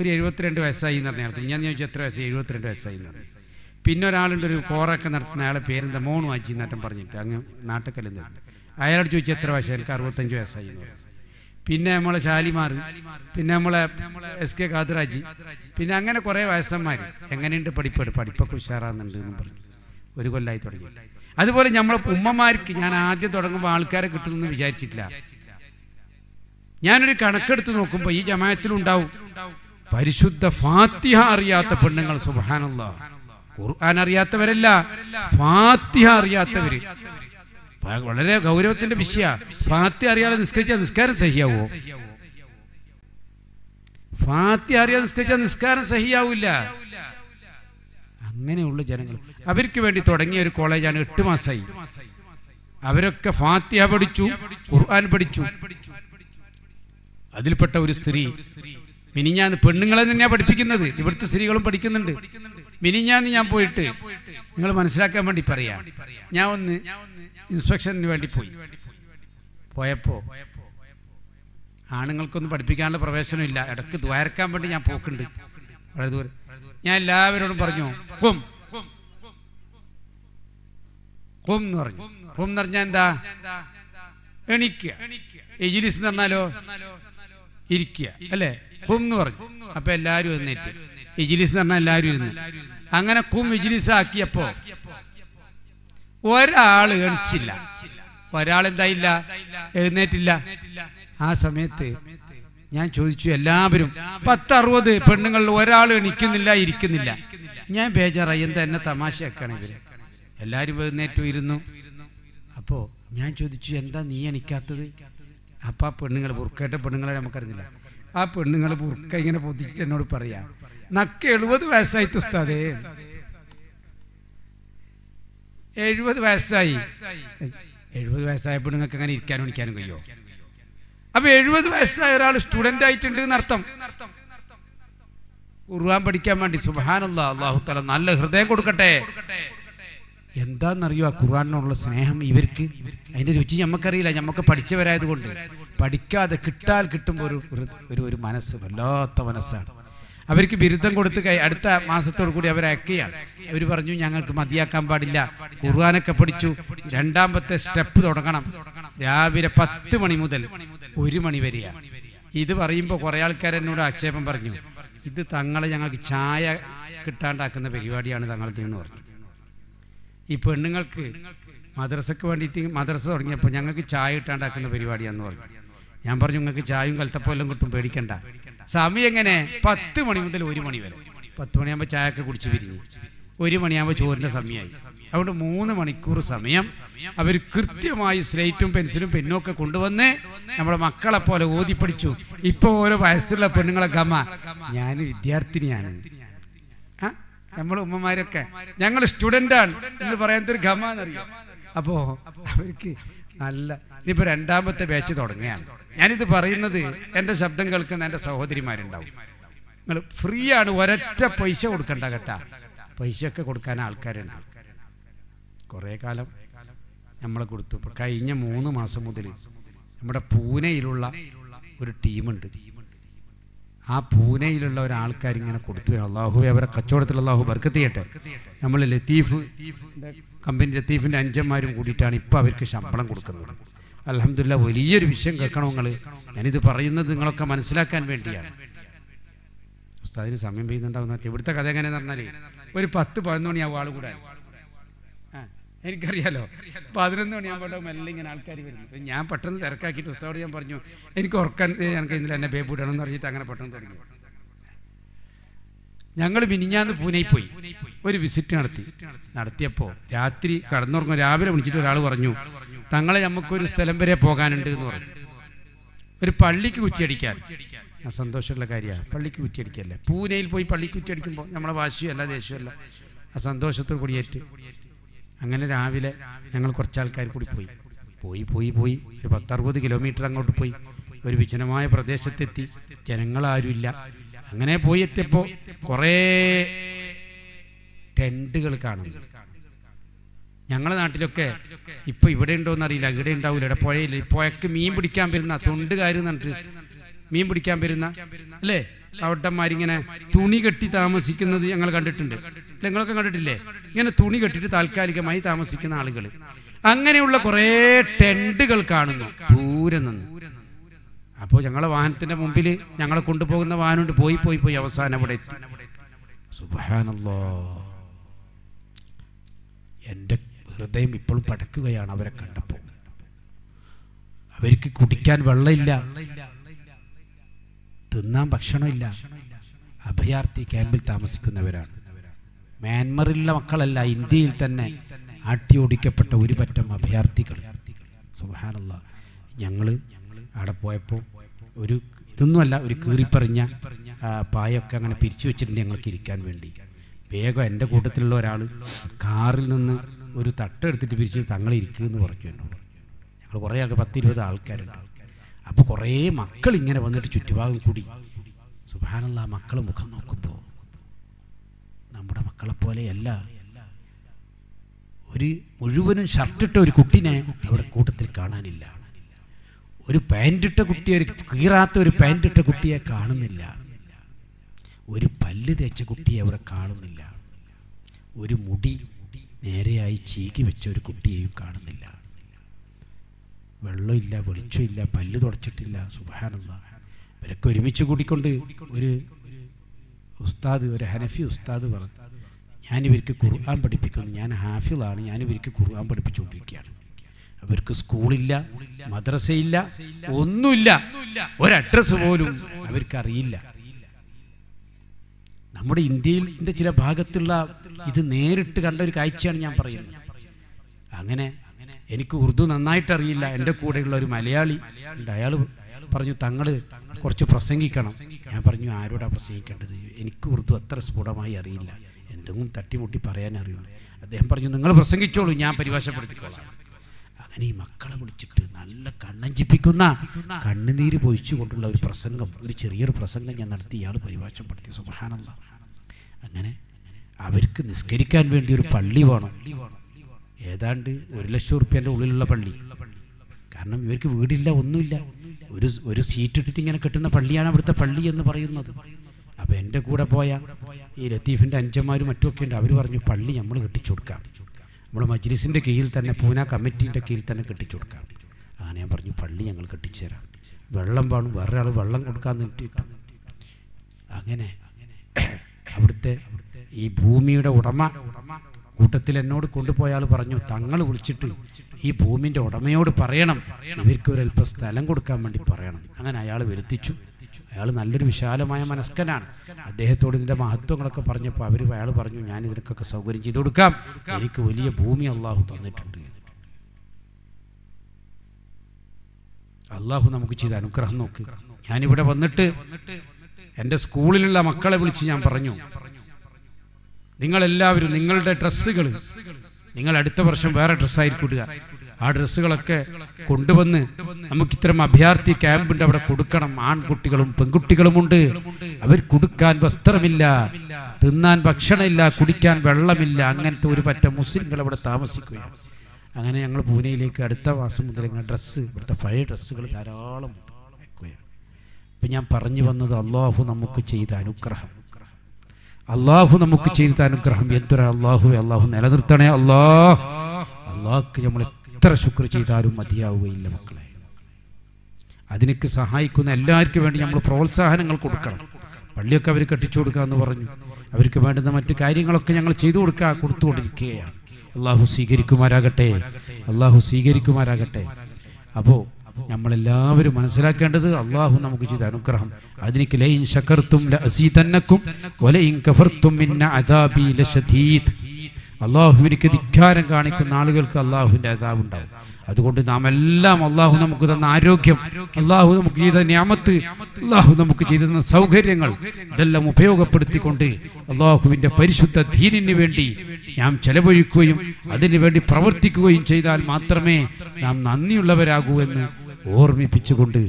ഒരു എഴുപത്തിരണ്ട് വയസ്സായി എന്ന് പറഞ്ഞ ഞാൻ ചോദിച്ചു എത്ര വയസ്സായി എഴുപത്തിരണ്ട് വയസ്സായി എന്ന് പറഞ്ഞു. പിന്നെ ഒരാളുണ്ട് ഒരു കോറൊക്കെ നടത്തുന്ന അയാളെ പേരെന്താ? മോണു അജി എന്നറ്റം പറഞ്ഞിട്ട് അങ്ങ് നാട്ടക്കല്ല അയാളോട് ചോദിച്ചു എത്ര വയസ്സായി? എനിക്ക് അറുപത്തഞ്ച് വയസ്സായി എന്ന് പറഞ്ഞു. പിന്നെ നമ്മളെ ശാലിമാർ പിന്നെ നമ്മളെ എസ് കെ കാതിറാജി പിന്നെ അങ്ങനെ കുറേ വയസ്സന്മാർ എങ്ങനെയുണ്ട് പഠിപ്പ്? പഠിപ്പൊക്കെ ഉഷാറാകുന്നുണ്ട് എന്ന് പറഞ്ഞു. ഒരു കൊല്ലായി തുടങ്ങി. അതുപോലെ നമ്മളെ ഉമ്മമാർക്ക് ഞാൻ ആദ്യം തുടങ്ങുമ്പോൾ ആൾക്കാരെ കിട്ടുമെന്ന് വിചാരിച്ചിട്ടില്ല. ഞാനൊരു കണക്കെടുത്ത് നോക്കുമ്പോൾ ഈ ജമായത്തിലുണ്ടാവും പരിശുദ്ധ ഫാത്തിഹ അറിയാത്ത പെണ്ണുങ്ങൾ സുബാനുള്ള ഖുർആൻ അറിയാത്തവരല്ല ഫാത്തിഹ അറിയാത്തവര്. വളരെ ഗൗരവത്തിന്റെ വിഷയ. ഫാത്തിഹ അറിയാതെ നിസ്കരിച്ചാൽ നിസ്കാരം സഹിയാവോ? ഫാത്തി അറിയാതെ നിസ്കരിച്ച നിസ്കാരം സഹിയാവില്ല. അങ്ങനെയുള്ള ജനങ്ങൾ. അവർക്ക് വേണ്ടി തുടങ്ങിയ ഒരു കോളേജാണ് എട്ട് മാസമായി അവരൊക്കെ ഫാത്തിഹ പഠിച്ചു ഖുർആൻ പഠിച്ചു. അതിൽപ്പെട്ട ഒരു സ്ത്രീ മിനിഞ്ഞാന്ന് പെണ്ണുങ്ങളെ തന്നെയാണ് പഠിപ്പിക്കുന്നത്. ഇവിടുത്തെ സ്ത്രീകളും പഠിക്കുന്നുണ്ട്. മിനിഞ്ഞാന്ന് ഞാൻ പോയിട്ട് നിങ്ങൾ മനസ്സിലാക്കാൻ വേണ്ടി പറയാം. ഞാൻ ഒന്ന് ഇൻസ്പെക്ഷന് വേണ്ടി പോയി. പോയപ്പോ ആണുങ്ങൾക്കൊന്നും പഠിപ്പിക്കാനുള്ള പ്രവേശനമില്ല. ഇടയ്ക്ക് ദ്വാരക്കാൻ വേണ്ടി ഞാൻ പോക്കുണ്ട്. വളരെ ദൂരം. ഞാൻ എല്ലാവരോടും പറഞ്ഞു കും കും എന്ന് പറഞ്ഞു. കും എന്ന് പറഞ്ഞാൽ എന്താ? എണിക്കുക എജിലിസ് എന്ന് പറഞ്ഞാലോ? ഇരിക്കുക അല്ലേ? കും എന്ന് പറഞ്ഞു. അപ്പൊ എല്ലാവരും എഴുന്നേറ്റ്. ഇജിലിസ് എന്ന് പറഞ്ഞാൽ എല്ലാവരും ഇരുന്ന്. അങ്ങനെ കും ഇജിലിസ് ആക്കിയപ്പോ ഒരാൾ എണിച്ചില്ല. ഒരാൾ എന്തായില്ല? എഴുന്നേറ്റില്ല. ആ സമയത്ത് ഞാൻ ചോദിച്ചു എല്ലാവരും പത്തറുപത് പെണ്ണുങ്ങളിൽ ഒരാൾ എണിക്കുന്നില്ല ഇരിക്കുന്നില്ല. ഞാൻ ബേജാറായി. എന്താ എന്നെ തമാശയാക്കാണ് ഇവർ? എല്ലാവരും എഴുന്നേറ്റു ഇരുന്നു. അപ്പോ ഞാൻ ചോദിച്ചു എന്താ നീ എണിക്കാത്തത്? അപ്പൊ ആ പെണ്ണുങ്ങൾ ബുർക്കയിട്ട പെണ്ണുങ്ങളെ നമുക്കറിയില്ല ആ പെണ്ണുങ്ങൾ ബുർക്ക ഇങ്ങനെ പൊതിച്ച് എന്നോട് പറയാ നക്ക് എഴുപത് വയസ്സായി തുസ്താദേ എഴുപത് വയസ്സായി. എഴുപത് വയസ്സായ പെണ്ണുങ്ങൾക്ക് അങ്ങനെ ഇരിക്കാനും ഇരിക്കാനും കഴിയോ? അപ്പൊ എഴുപത് വയസ്സായ ഒരാൾ സ്റ്റുഡന്റ് ആയിട്ടുണ്ട് എന്നർത്ഥം ഖുർആൻ പഠിക്കാൻ വേണ്ടി സുബാനല്ല അള്ളാഹു തല നല്ല ഹൃദയം കൊടുക്കട്ടെ. എന്താണെന്നറിയോ ആ ഖുർആാനിനുള്ള സ്നേഹം ഇവർക്ക്? അതിന്റെ രുചി നമുക്കറിയില്ല നമുക്ക് പഠിച്ചവരായത് കൊണ്ട് പഠിക്കാതെ കിട്ടാൽ കിട്ടുമ്പോൾ ഒരു ഒരു ഒരു മനസ്സ് വല്ലാത്ത മനസ്സാണ്. അവർക്ക് ബിരുദം കൊടുത്ത് അടുത്ത മാസത്തോടു കൂടി അവരെ അയക്കുകയാണ്. അവർ പറഞ്ഞു ഞങ്ങൾക്ക് മതിയാക്കാൻ പാടില്ല. ഖുർആാനൊക്കെ പഠിച്ചു. രണ്ടാമത്തെ സ്റ്റെപ്പ് തുടങ്ങണം. രാവിലെ പത്ത് മണി മുതൽ ഒരു മണി വരെയാണ് ഇത് പറയുമ്പോൾ കുറേ ആൾക്കാർ എന്നോട് ആക്ഷേപം പറഞ്ഞു. ഇത് തങ്ങളെ ഞങ്ങൾക്ക് ചായ കിട്ടാണ്ടാക്കുന്ന പരിപാടിയാണ് തങ്ങളുടെ എന്ന് പറഞ്ഞു. ഈ പെണ്ണുങ്ങൾക്ക് മദ്രസക്ക് വേണ്ടിയിട്ട് മദ്രസ തുടങ്ങിയപ്പോൾ ഞങ്ങൾക്ക് ചായ ഇട്ടാണ്ടാക്കുന്ന പരിപാടിയാന്ന് പറഞ്ഞു. ഞാൻ പറഞ്ഞു നിങ്ങൾക്ക് ചായയും കലത്തപ്പോലും കിട്ടും പേടിക്കണ്ട. സമയം എങ്ങനെ? പത്ത് മണി മുതൽ ഒരു മണി വരെ. പത്ത് മണിയാകുമ്പോൾ ചായയൊക്കെ കുടിച്ച് പിരിഞ്ഞു. ഒരു മണിയാകുമ്പോൾ ചോറിന്റെ സമയമായി. അതുകൊണ്ട് മൂന്ന് മണിക്കൂർ സമയം അവർ കൃത്യമായി സ്ലേറ്റും പെൻസിലും പെണ്ണൊക്കെ കൊണ്ടുവന്ന് നമ്മുടെ മക്കളെ പോലെ ഓതി പഠിച്ചു ഇപ്പോൾ ഓരോ വയസ്സുള്ള പെണ്ണുങ്ങളൊക്കെ അമ്മ ഞാൻ വിദ്യാർത്ഥിനിയാണ്. നമ്മൾ ഉമ്മമാരൊക്കെ. ഞങ്ങൾ സ്റ്റുഡന്റാണ് എന്ന് പറയാൻ ഒരു ഘമാന്നറിയാം അപ്പോ അവർക്ക് നല്ല ഇനിയിപ്പോ രണ്ടാമത്തെ ബാച്ച് തുടങ്ങുകയാണ്. ഞാനിത് പറയുന്നത് എന്റെ ശബ്ദം കേൾക്കുന്ന എന്റെ സഹോദരിമാരുണ്ടാവും. നിങ്ങൾ ഫ്രീ ആണ് ഒരൊറ്റ പൈസ കൊടുക്കണ്ട കേട്ടാ. പൈസ ഒക്കെ കൊടുക്കാൻ ആൾക്കാരുണ്ട്. കുറേ കാലം നമ്മളെ കൊടുത്തു. കഴിഞ്ഞ മൂന്ന് മാസം മുതൽ നമ്മുടെ പൂനെയിലുള്ള ഒരു ടീമുണ്ട്. ആ പൂനെയിലുള്ള ഒരാൾക്കാർ ഇങ്ങനെ കൊടുത്തു. അള്ളാഹു അവരെ കച്ചവടത്തിൽ അള്ളാഹു ബർക്കത്ത് ചെയ്യട്ടെ നമ്മൾ ലത്തീഫ് കമ്പനി ലത്തീഫിന്റെ അഞ്ചന്മാരും കൂടിയിട്ടാണ് ഇപ്പോൾ അവർക്ക് ശമ്പളം കൊടുക്കുന്നത്. അലഹമില്ല വലിയൊരു വിഷയം കേൾക്കണം നിങ്ങൾ ഞാനിത് പറയുന്നത് നിങ്ങളൊക്കെ മനസ്സിലാക്കാൻ വേണ്ടിയാണ്. ഉസ്താദിന് സമയം പെയ്യുന്നുണ്ടാവുന്ന ഇവിടുത്തെ കഥ എങ്ങനെയെന്ന് പറഞ്ഞാൽ ഒരു പത്ത് പതിനൊന്ന് മണിയാവും ആൾ കൂടാൻ. ആ എനിക്കറിയാലോ? പതിനൊന്ന് മണിയാകുമ്പോൾ മെല്ലെ ഇങ്ങനെ ആൾക്കാർ വരുന്നു. ഞാൻ പെട്ടെന്ന് തിരക്കാക്കിയിട്ട് ഉസ്താവോട് ഞാൻ പറഞ്ഞു എനിക്ക് ഉറക്കാൻ എനിക്ക് ഇന്നലെ എന്നെ ബേപ്പൂടണം എന്ന് പറഞ്ഞിട്ട് അങ്ങനെ പെട്ടെന്ന് തുടങ്ങി. ഞങ്ങൾ മിനിഞ്ഞാന്ന് പൂനെയിൽ പോയി ഒരു വിസിറ്റ് നടത്തി. നടത്തിയപ്പോൾ രാത്രി കടന്നുറങ്ങും. രാവിലെ വിളിച്ചിട്ട് ഒരാൾ പറഞ്ഞു തങ്ങളെ നമുക്കൊരു സ്ഥലം വരെ പോകാനുണ്ട് എന്ന് പറഞ്ഞു. ഒരു പള്ളിക്ക് കുറ്റിയടിക്കാൻ. ഞാൻ സന്തോഷമുള്ള കാര്യമാണ്. പള്ളിക്ക് കുറ്റിയടിക്കല്ലേ? പൂനെയിൽ പോയി പള്ളിക്ക് കുറ്റിയടിക്കുമ്പോൾ നമ്മളെ വാശിയല്ല ദേശീയമല്ല ആ സന്തോഷത്തോട് കൂടിയേറ്റ്. അങ്ങനെ രാവിലെ ഞങ്ങൾ കുറച്ച് ആൾക്കാർ കൂടി പോയി. പോയി പോയി പോയി. ഒരു പത്തറുപത് കിലോമീറ്റർ അങ്ങോട്ട് പോയി. ഒരു വിജനമായ പ്രദേശത്തെത്തി. ജനങ്ങളാരുമില്ല. അങ്ങനെ പോയി എത്തിയപ്പോൾ കുറേ ടെന്റുകൾ കാണുന്നു ഞങ്ങളുടെ നാട്ടിലൊക്കെ ഇപ്പൊ ഇവിടെ ഉണ്ടോന്ന് അറിയില്ല. ഇവിടെ ഉണ്ടാവില്ല ഇവിടെ പുഴയില്ല പുഴക്ക് മീൻ പിടിക്കാൻ വരുന്ന തൊണ്ടുകാർ എന്നിട്ട് മീൻ പിടിക്കാൻ വരുന്ന അല്ലേ? അവിടെമാരിങ്ങനെ തുണി കെട്ടി താമസിക്കുന്നത് ഞങ്ങൾ കണ്ടിട്ടുണ്ട്. നിങ്ങളൊക്കെ കണ്ടിട്ടില്ലേ? ഇങ്ങനെ തുണി കെട്ടിട്ട് താൽക്കാലികമായി താമസിക്കുന്ന ആളുകൾ അങ്ങനെയുള്ള കുറേ ടെന്റുകൾ കാണുന്നു. ദൂരെ നിന്ന്. അപ്പോൾ ഞങ്ങളെ വാഹനത്തിന്റെ മുമ്പിൽ ഞങ്ങളെ കൊണ്ടുപോകുന്ന വാഹനമുണ്ട്. പോയി പോയി പോയി. അവസാനം അവിടെ എത്തി. സുബാനല്ലോ എന്റെ ഹൃദയം ഇപ്പോഴും പടക്കുകയാണ് അവരെ കണ്ടപ്പോൾ. അവർക്ക് കുടിക്കാൻ വെള്ളമില്ല. തിന്നാൻ ഭക്ഷണമില്ല. അഭയാർത്ഥി ക്യാമ്പിൽ താമസിക്കുന്നവരാണ്. മ്യാൻമറിലുള്ള മക്കളല്ല ഇന്ത്യയിൽ തന്നെ ആട്ടിയോടിക്കപ്പെട്ട ഒരു പറ്റം അഭയാർത്ഥികൾ സുഹാനുള്ള ഞങ്ങൾ അവിടെ പോയപ്പോൾ ഒരു ഇതൊന്നുമല്ല ഒരു കീറിപ്പറിഞ്ഞ പായൊക്കെ അങ്ങനെ പിരിച്ചു വെച്ചിട്ടുണ്ട് ഞങ്ങൾക്ക് ഇരിക്കാൻ വേണ്ടി. വേഗം എന്റെ കൂട്ടത്തിലുള്ള ഒരാൾ കാറിൽ നിന്ന് ഒരു തട്ടെടുത്തിട്ട് പിരിച്ച് തങ്ങൾ ഇരിക്കുമെന്ന് പറഞ്ഞു എന്നോട്. ഞങ്ങൾ കുറേ ആൾക്ക് പത്തിരുപത് ആൾക്കാരുണ്ട്. അപ്പോൾ കുറേ മക്കൾ ഇങ്ങനെ വന്നിട്ട് ചുറ്റുഭാഗം കൂടി. സുബാനുള്ള മക്കൾ മുഖം നോക്കുമ്പോൾ നമ്മുടെ മക്കളെപ്പോലെയല്ല ഒരു മുഴുവനും ഷർട്ടിട്ട ഒരു കുട്ടിനെ അവിടെ കൂട്ടത്തിൽ കാണാനില്ല. ഒരു പാന്റിട്ട കുട്ടി ഒരു കീറാത്ത ഒരു പാന്റിട്ട കുട്ടിയെ കാണുന്നില്ല. ഒരു പല്ല് തേച്ച കുട്ടിയെ അവിടെ കാണുന്നില്ല. ഒരു മുടി നേരെയായി ചീകി വെച്ച ഒരു കുട്ടിയെയും കാണുന്നില്ല. വെള്ളമില്ല വെളിച്ചമില്ല പല്ല് തുടച്ചിട്ടില്ല സുഭാനന്ദ ഇവരൊക്കെ ഒരുമിച്ച് കൂടിക്കൊണ്ട് ഒരു ഉസ്താദ് ഒരു ഹനഫി ഉസ്താദ് പറഞ്ഞു ഞാനിവർക്ക് ഖുർആൻ പഠിപ്പിക്കുന്നു. ഞാൻ ഹാഫിളാണ്. ഞാനിവർക്ക് ഖുർആൻ പഠിപ്പിച്ചുകൊണ്ടിരിക്കുകയാണ്. അവർക്ക് സ്കൂളില്ല മദ്രസയില്ല ഒന്നുമില്ല. ഒരു അഡ്രസ്സ് പോലും അവർക്ക് അറിയില്ല നമ്മുടെ ഇന്ത്യയിലെ ചില ഭാഗത്തുള്ള ഇത് നേരിട്ട് കണ്ട ഒരു കാഴ്ചയാണ് ഞാൻ പറയുന്നത്. അങ്ങനെ എനിക്ക് ഉറുദു നന്നായിട്ടറിയില്ല. എന്റെ കൂടെയുള്ള ഒരു മലയാളി ഉണ്ട്. അയാൾ പറഞ്ഞു തങ്ങൾ കുറച്ച് പ്രസംഗിക്കണം. ഞാൻ പറഞ്ഞു ആരോടാ പ്രസംഗിക്കേണ്ടത്? എനിക്ക് ഉറുദു അത്ര സ്ഫുടമായി അറിയില്ല. എന്തെങ്കിലും തട്ടിമുട്ടി പറയാൻ അറിയുള്ളൂ. അദ്ദേഹം പറഞ്ഞു നിങ്ങൾ പ്രസംഗിച്ചോളൂ ഞാൻ പരിഭാഷപ്പെടുത്തിക്കോളാം. അങ്ങനെ ഈ മക്കളെ വിളിച്ചിട്ട് നല്ല കണ്ണഞ്ചിപ്പിക്കുന്ന കണ്ണുനീര് പൊഴിച്ചു കൊണ്ടുള്ള ഒരു പ്രസംഗം ഒരു ചെറിയൊരു പ്രസംഗം ഞാൻ നടത്തി ഇയാൾ പരിഭാഷപ്പെടുത്തി. സുഹാനന്ദ അങ്ങനെ അവർക്ക് നിസ്കരിക്കാൻ വേണ്ടി ഒരു പള്ളി വേണം. ഏതാണ്ട് ഒരു ലക്ഷം റുപ്യന്റെ ഉള്ളിലുള്ള പള്ളി. കാരണം ഇവർക്ക് വീടില്ല ഒന്നുമില്ല. ഒരു ഒരു സീറ്റ് ഇട്ടിട്ട് ഇങ്ങനെ കെട്ടുന്ന പള്ളിയാണ് അവിടുത്തെ പള്ളി എന്ന് പറയുന്നത്. അപ്പോൾ എന്റെ കൂടെ പോയ ഈ ലത്തീഫിന്റെ അഞ്ചന്മാരും മറ്റുമൊക്കെ ഉണ്ട്. അവർ പറഞ്ഞു പള്ളി നമ്മൾ കെട്ടിച്ചു കൊടുക്കാം. നമ്മൾ മജ്ലിസിന്റെ കീഴിൽ തന്നെ പൂന കമ്മിറ്റീന്റെ കീഴിൽ തന്നെ കെട്ടിച്ചു കൊടുക്കാം. അങ്ങനെ ഞാൻ പറഞ്ഞു പള്ളി ഞങ്ങൾ കെട്ടിച്ചു തരാം. വെള്ളം വേണം വേറെ ആൾ വെള്ളം കൊടുക്കാൻ നിന്നിട്ട് അങ്ങനെ അവിടുത്തെ ഈ ഭൂമിയുടെ ഉടമ കൂട്ടത്തിൽ എന്നോട് കൊണ്ടുപോയ ആൾ പറഞ്ഞു തങ്ങൾ വിളിച്ചിട്ട് ഈ ഭൂമിന്റെ ഉടമയോട് പറയണം. ഇവർക്ക് ഒരല്പം സ്ഥലം കൊടുക്കാൻ വേണ്ടി പറയണം. അങ്ങനെ അയാൾ വരുത്തിച്ചു. അയാൾ നല്ലൊരു വിശാലമായ മനസ്കനാണ്. അദ്ദേഹത്തോട് ഇതിന്റെ മഹത്വങ്ങളൊക്കെ പറഞ്ഞപ്പോൾ അവർ അയാൾ പറഞ്ഞു ഞാൻ ഇതിനൊക്കെ സൗകര്യം ചെയ്തു കൊടുക്കാം. എനിക്ക് വലിയ ഭൂമി അള്ളാഹു തന്നിട്ടുണ്ട്. അള്ളാഹു നമുക്ക് ചെയ്ത അനുഗ്രഹം നോക്ക്. ഞാനിവിടെ വന്നിട്ട് എന്റെ സ്കൂളിലുള്ള മക്കളെ വിളിച്ച് ഞാൻ പറഞ്ഞു നിങ്ങളെല്ലാവരും നിങ്ങളുടെ ഡ്രസ്സുകൾ നിങ്ങൾ അടുത്ത വർഷം വേറെ ഡ്രസ്സായിരിക്കും ഇടുക ആ ഡ്രസ്സുകളൊക്കെ കൊണ്ടുവന്ന് നമുക്ക് ഇത്തരം അഭയാർത്ഥി ക്യാമ്പിന്റെ അവിടെ കൊടുക്കണം. ആൺകുട്ടികളും പെൺകുട്ടികളുമുണ്ട്. അവർ കൊടുക്കാൻ വസ്ത്രമില്ല തിന്നാൻ ഭക്ഷണമില്ല കുടിക്കാൻ വെള്ളമില്ല അങ്ങനത്തെ ഒരു പറ്റ മുസ്ലിങ്ങൾ അവിടെ താമസിക്കുകയാണ്. അങ്ങനെ ഞങ്ങൾ പൂനെയിലേക്ക് അടുത്ത മാസം മുതൽ ഞങ്ങൾ ഡ്രസ്സ് ഇവിടുത്തെ പഴയ ഡ്രസ്സുകൾ ധാരാളം വെക്കുകയാണ്. ഇപ്പം ഞാൻ പറഞ്ഞു വന്നത് അള്ളാഹു നമുക്ക് ചെയ്ത അനുഗ്രഹം. അള്ളാഹു നമുക്ക് ചെയ്ത അനുഗ്രഹം. എന്തൊരു അള്ളാഹു അള്ളാഹു നിലനിർത്തണേ അള്ളാഹ് അള്ളാഹ്ക്ക് നമ്മൾ എത്ര ശുക്ർ ചെയ്താലും മതിയാവുകയില്ല മക്കളെ. അതിനൊക്കെ സഹായിക്കുന്ന എല്ലാവർക്കും വേണ്ടി നമ്മൾ പ്രോത്സാഹനങ്ങൾ കൊടുക്കണം. പള്ളിയൊക്കെ അവർ കെട്ടിച്ചു കൊടുക്കുക എന്ന് പറഞ്ഞു. അവർക്ക് വേണ്ടുന്ന മറ്റു കാര്യങ്ങളൊക്കെ ഞങ്ങൾ ചെയ്തു കൊടുക്കുക കൊടുത്തുകൊണ്ടിരിക്കുകയാണ്. അള്ളാഹു സ്വീകരിക്കുമാരാകട്ടെ. അള്ളാഹു സ്വീകരിക്കുമാരാകട്ടെ. അപ്പോൾ നമ്മളെല്ലാവരും മനസ്സിലാക്കേണ്ടത് അള്ളാഹു നമുക്ക് ചെയ്ത അനുഗ്രഹം. അതിനിക്ക് ലൈൻ ശക്കർത്തും ലഅസീതന്നക്കും വലയിൻ കഫർത്തും അദാബി ലശദീദ്. അള്ളാഹുവിനിക്ക് ധിക്കാരം കാണിക്കുന്ന ആളുകൾക്ക് അള്ളാഹുവിന്റെ അതാവ് ഉണ്ടാവും അതുകൊണ്ട് നാം എല്ലാം അള്ളാഹു നമുക്ക് തന്ന ആരോഗ്യം അള്ളാഹു നമുക്ക് ചെയ്ത ന്യാമത്ത് അള്ളാഹു നമുക്ക് ചെയ്തുന്ന സൗകര്യങ്ങൾ ഇതെല്ലാം ഉപയോഗപ്പെടുത്തിക്കൊണ്ട് അള്ളാഹുവിന്റെ പരിശുദ്ധ ധീനിന് വേണ്ടി ഞാൻ ചെലവഴിക്കുകയും അതിനു വേണ്ടി പ്രവർത്തിക്കുകയും ചെയ്താൽ മാത്രമേ നാം നന്ദിയുള്ളവരാകൂ എന്ന് ഓർമ്മിപ്പിച്ചുകൊണ്ട്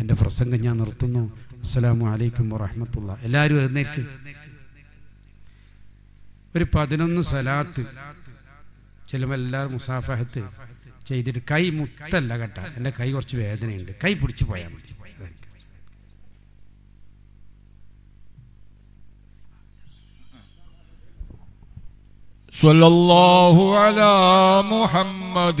എൻ്റെ പ്രസംഗം ഞാൻ നിർത്തുന്നു അസ്സലാമു അലൈക്കും വറഹമത്തുള്ള എല്ലാവരും എഴുന്നേൽക്ക് ഒരു പതിനൊന്ന് സലാത്ത് ചിലപ്പോൾ എല്ലാവരും മുസാഫഹത്ത് ചെയ്തിട്ട് കൈ മുത്തല്ല കേട്ട എൻ്റെ കൈ കുറച്ച് വേദനയുണ്ട് കൈ പിടിച്ച് പോയാൽ മതി അതായിരിക്കും. صلى الله على محمد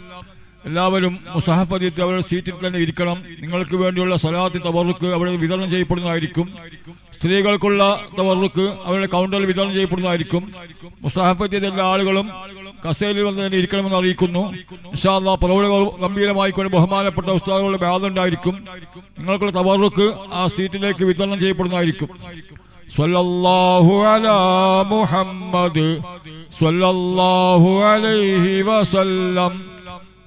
എല്ലാവരും മുസഹപ്പതിക്ക് അവരുടെ സീറ്റിൽ തന്നെ ഇരിക്കണം. നിങ്ങൾക്ക് വേണ്ടിയുള്ള സലാത്തി തവറുക്ക് അവിടെ വിതരണം ചെയ്യപ്പെടുന്നതായിരിക്കും. സ്ത്രീകൾക്കുള്ള തവറുക്ക് അവരുടെ കൗണ്ടറിൽ വിതരണം ചെയ്യപ്പെടുന്നതായിരിക്കും. മുസഹപ്പത്തിയത് എല്ലാ ആളുകളും കസേലിൽ വന്ന് തന്നെ ഇരിക്കണമെന്ന് അറിയിക്കുന്നു. ഇഷാല്ല പ്രൗഢകൾ ഗംഭീരമായിക്കൊണ്ട് ബഹുമാനപ്പെട്ട ഉസ്താദുകളുടെ ബാധുണ്ടായിരിക്കും നിങ്ങൾക്കുള്ള തവറുക്ക് ആ സീറ്റിലേക്ക് വിതരണം ചെയ്യപ്പെടുന്നതായിരിക്കും. സ്വല്ലാഹു അലാ മുഹമ്മദ് സ്വല്ലാഹു അലൈഹി വസല്ലം.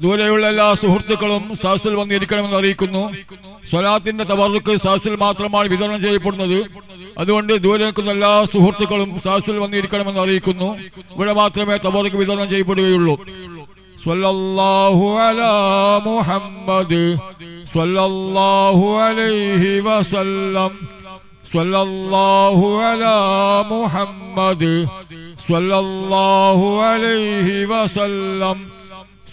ദൂരെയുള്ള എല്ലാ സുഹൃത്തുക്കളും സാസിൽ വന്നിരിക്കണമെന്ന് അറിയിക്കുന്നു. സ്വലാത്തിന്റെ തവറുക്ക് സാസിൽ മാത്രമാണ് വിതരണം ചെയ്യപ്പെടുന്നത്. അതുകൊണ്ട് ദൂരെ നിൽക്കുന്ന എല്ലാ സുഹൃത്തുക്കളും സാസിൽ വന്നിരിക്കണമെന്ന് അറിയിക്കുന്നു. ഇവിടെ മാത്രമേ തവറുക്ക് വിതരണം ചെയ്യപ്പെടുകയുള്ളൂ. സ്വല്ലല്ലാഹു അലാ മുഹമ്മദ് സ്വല്ലല്ലാഹു അലൈഹി വസല്ലം. സ്വല്ലല്ലാഹു അലാ മുഹമ്മദ് സ്വല്ലല്ലാഹു അലൈഹി വസല്ലം.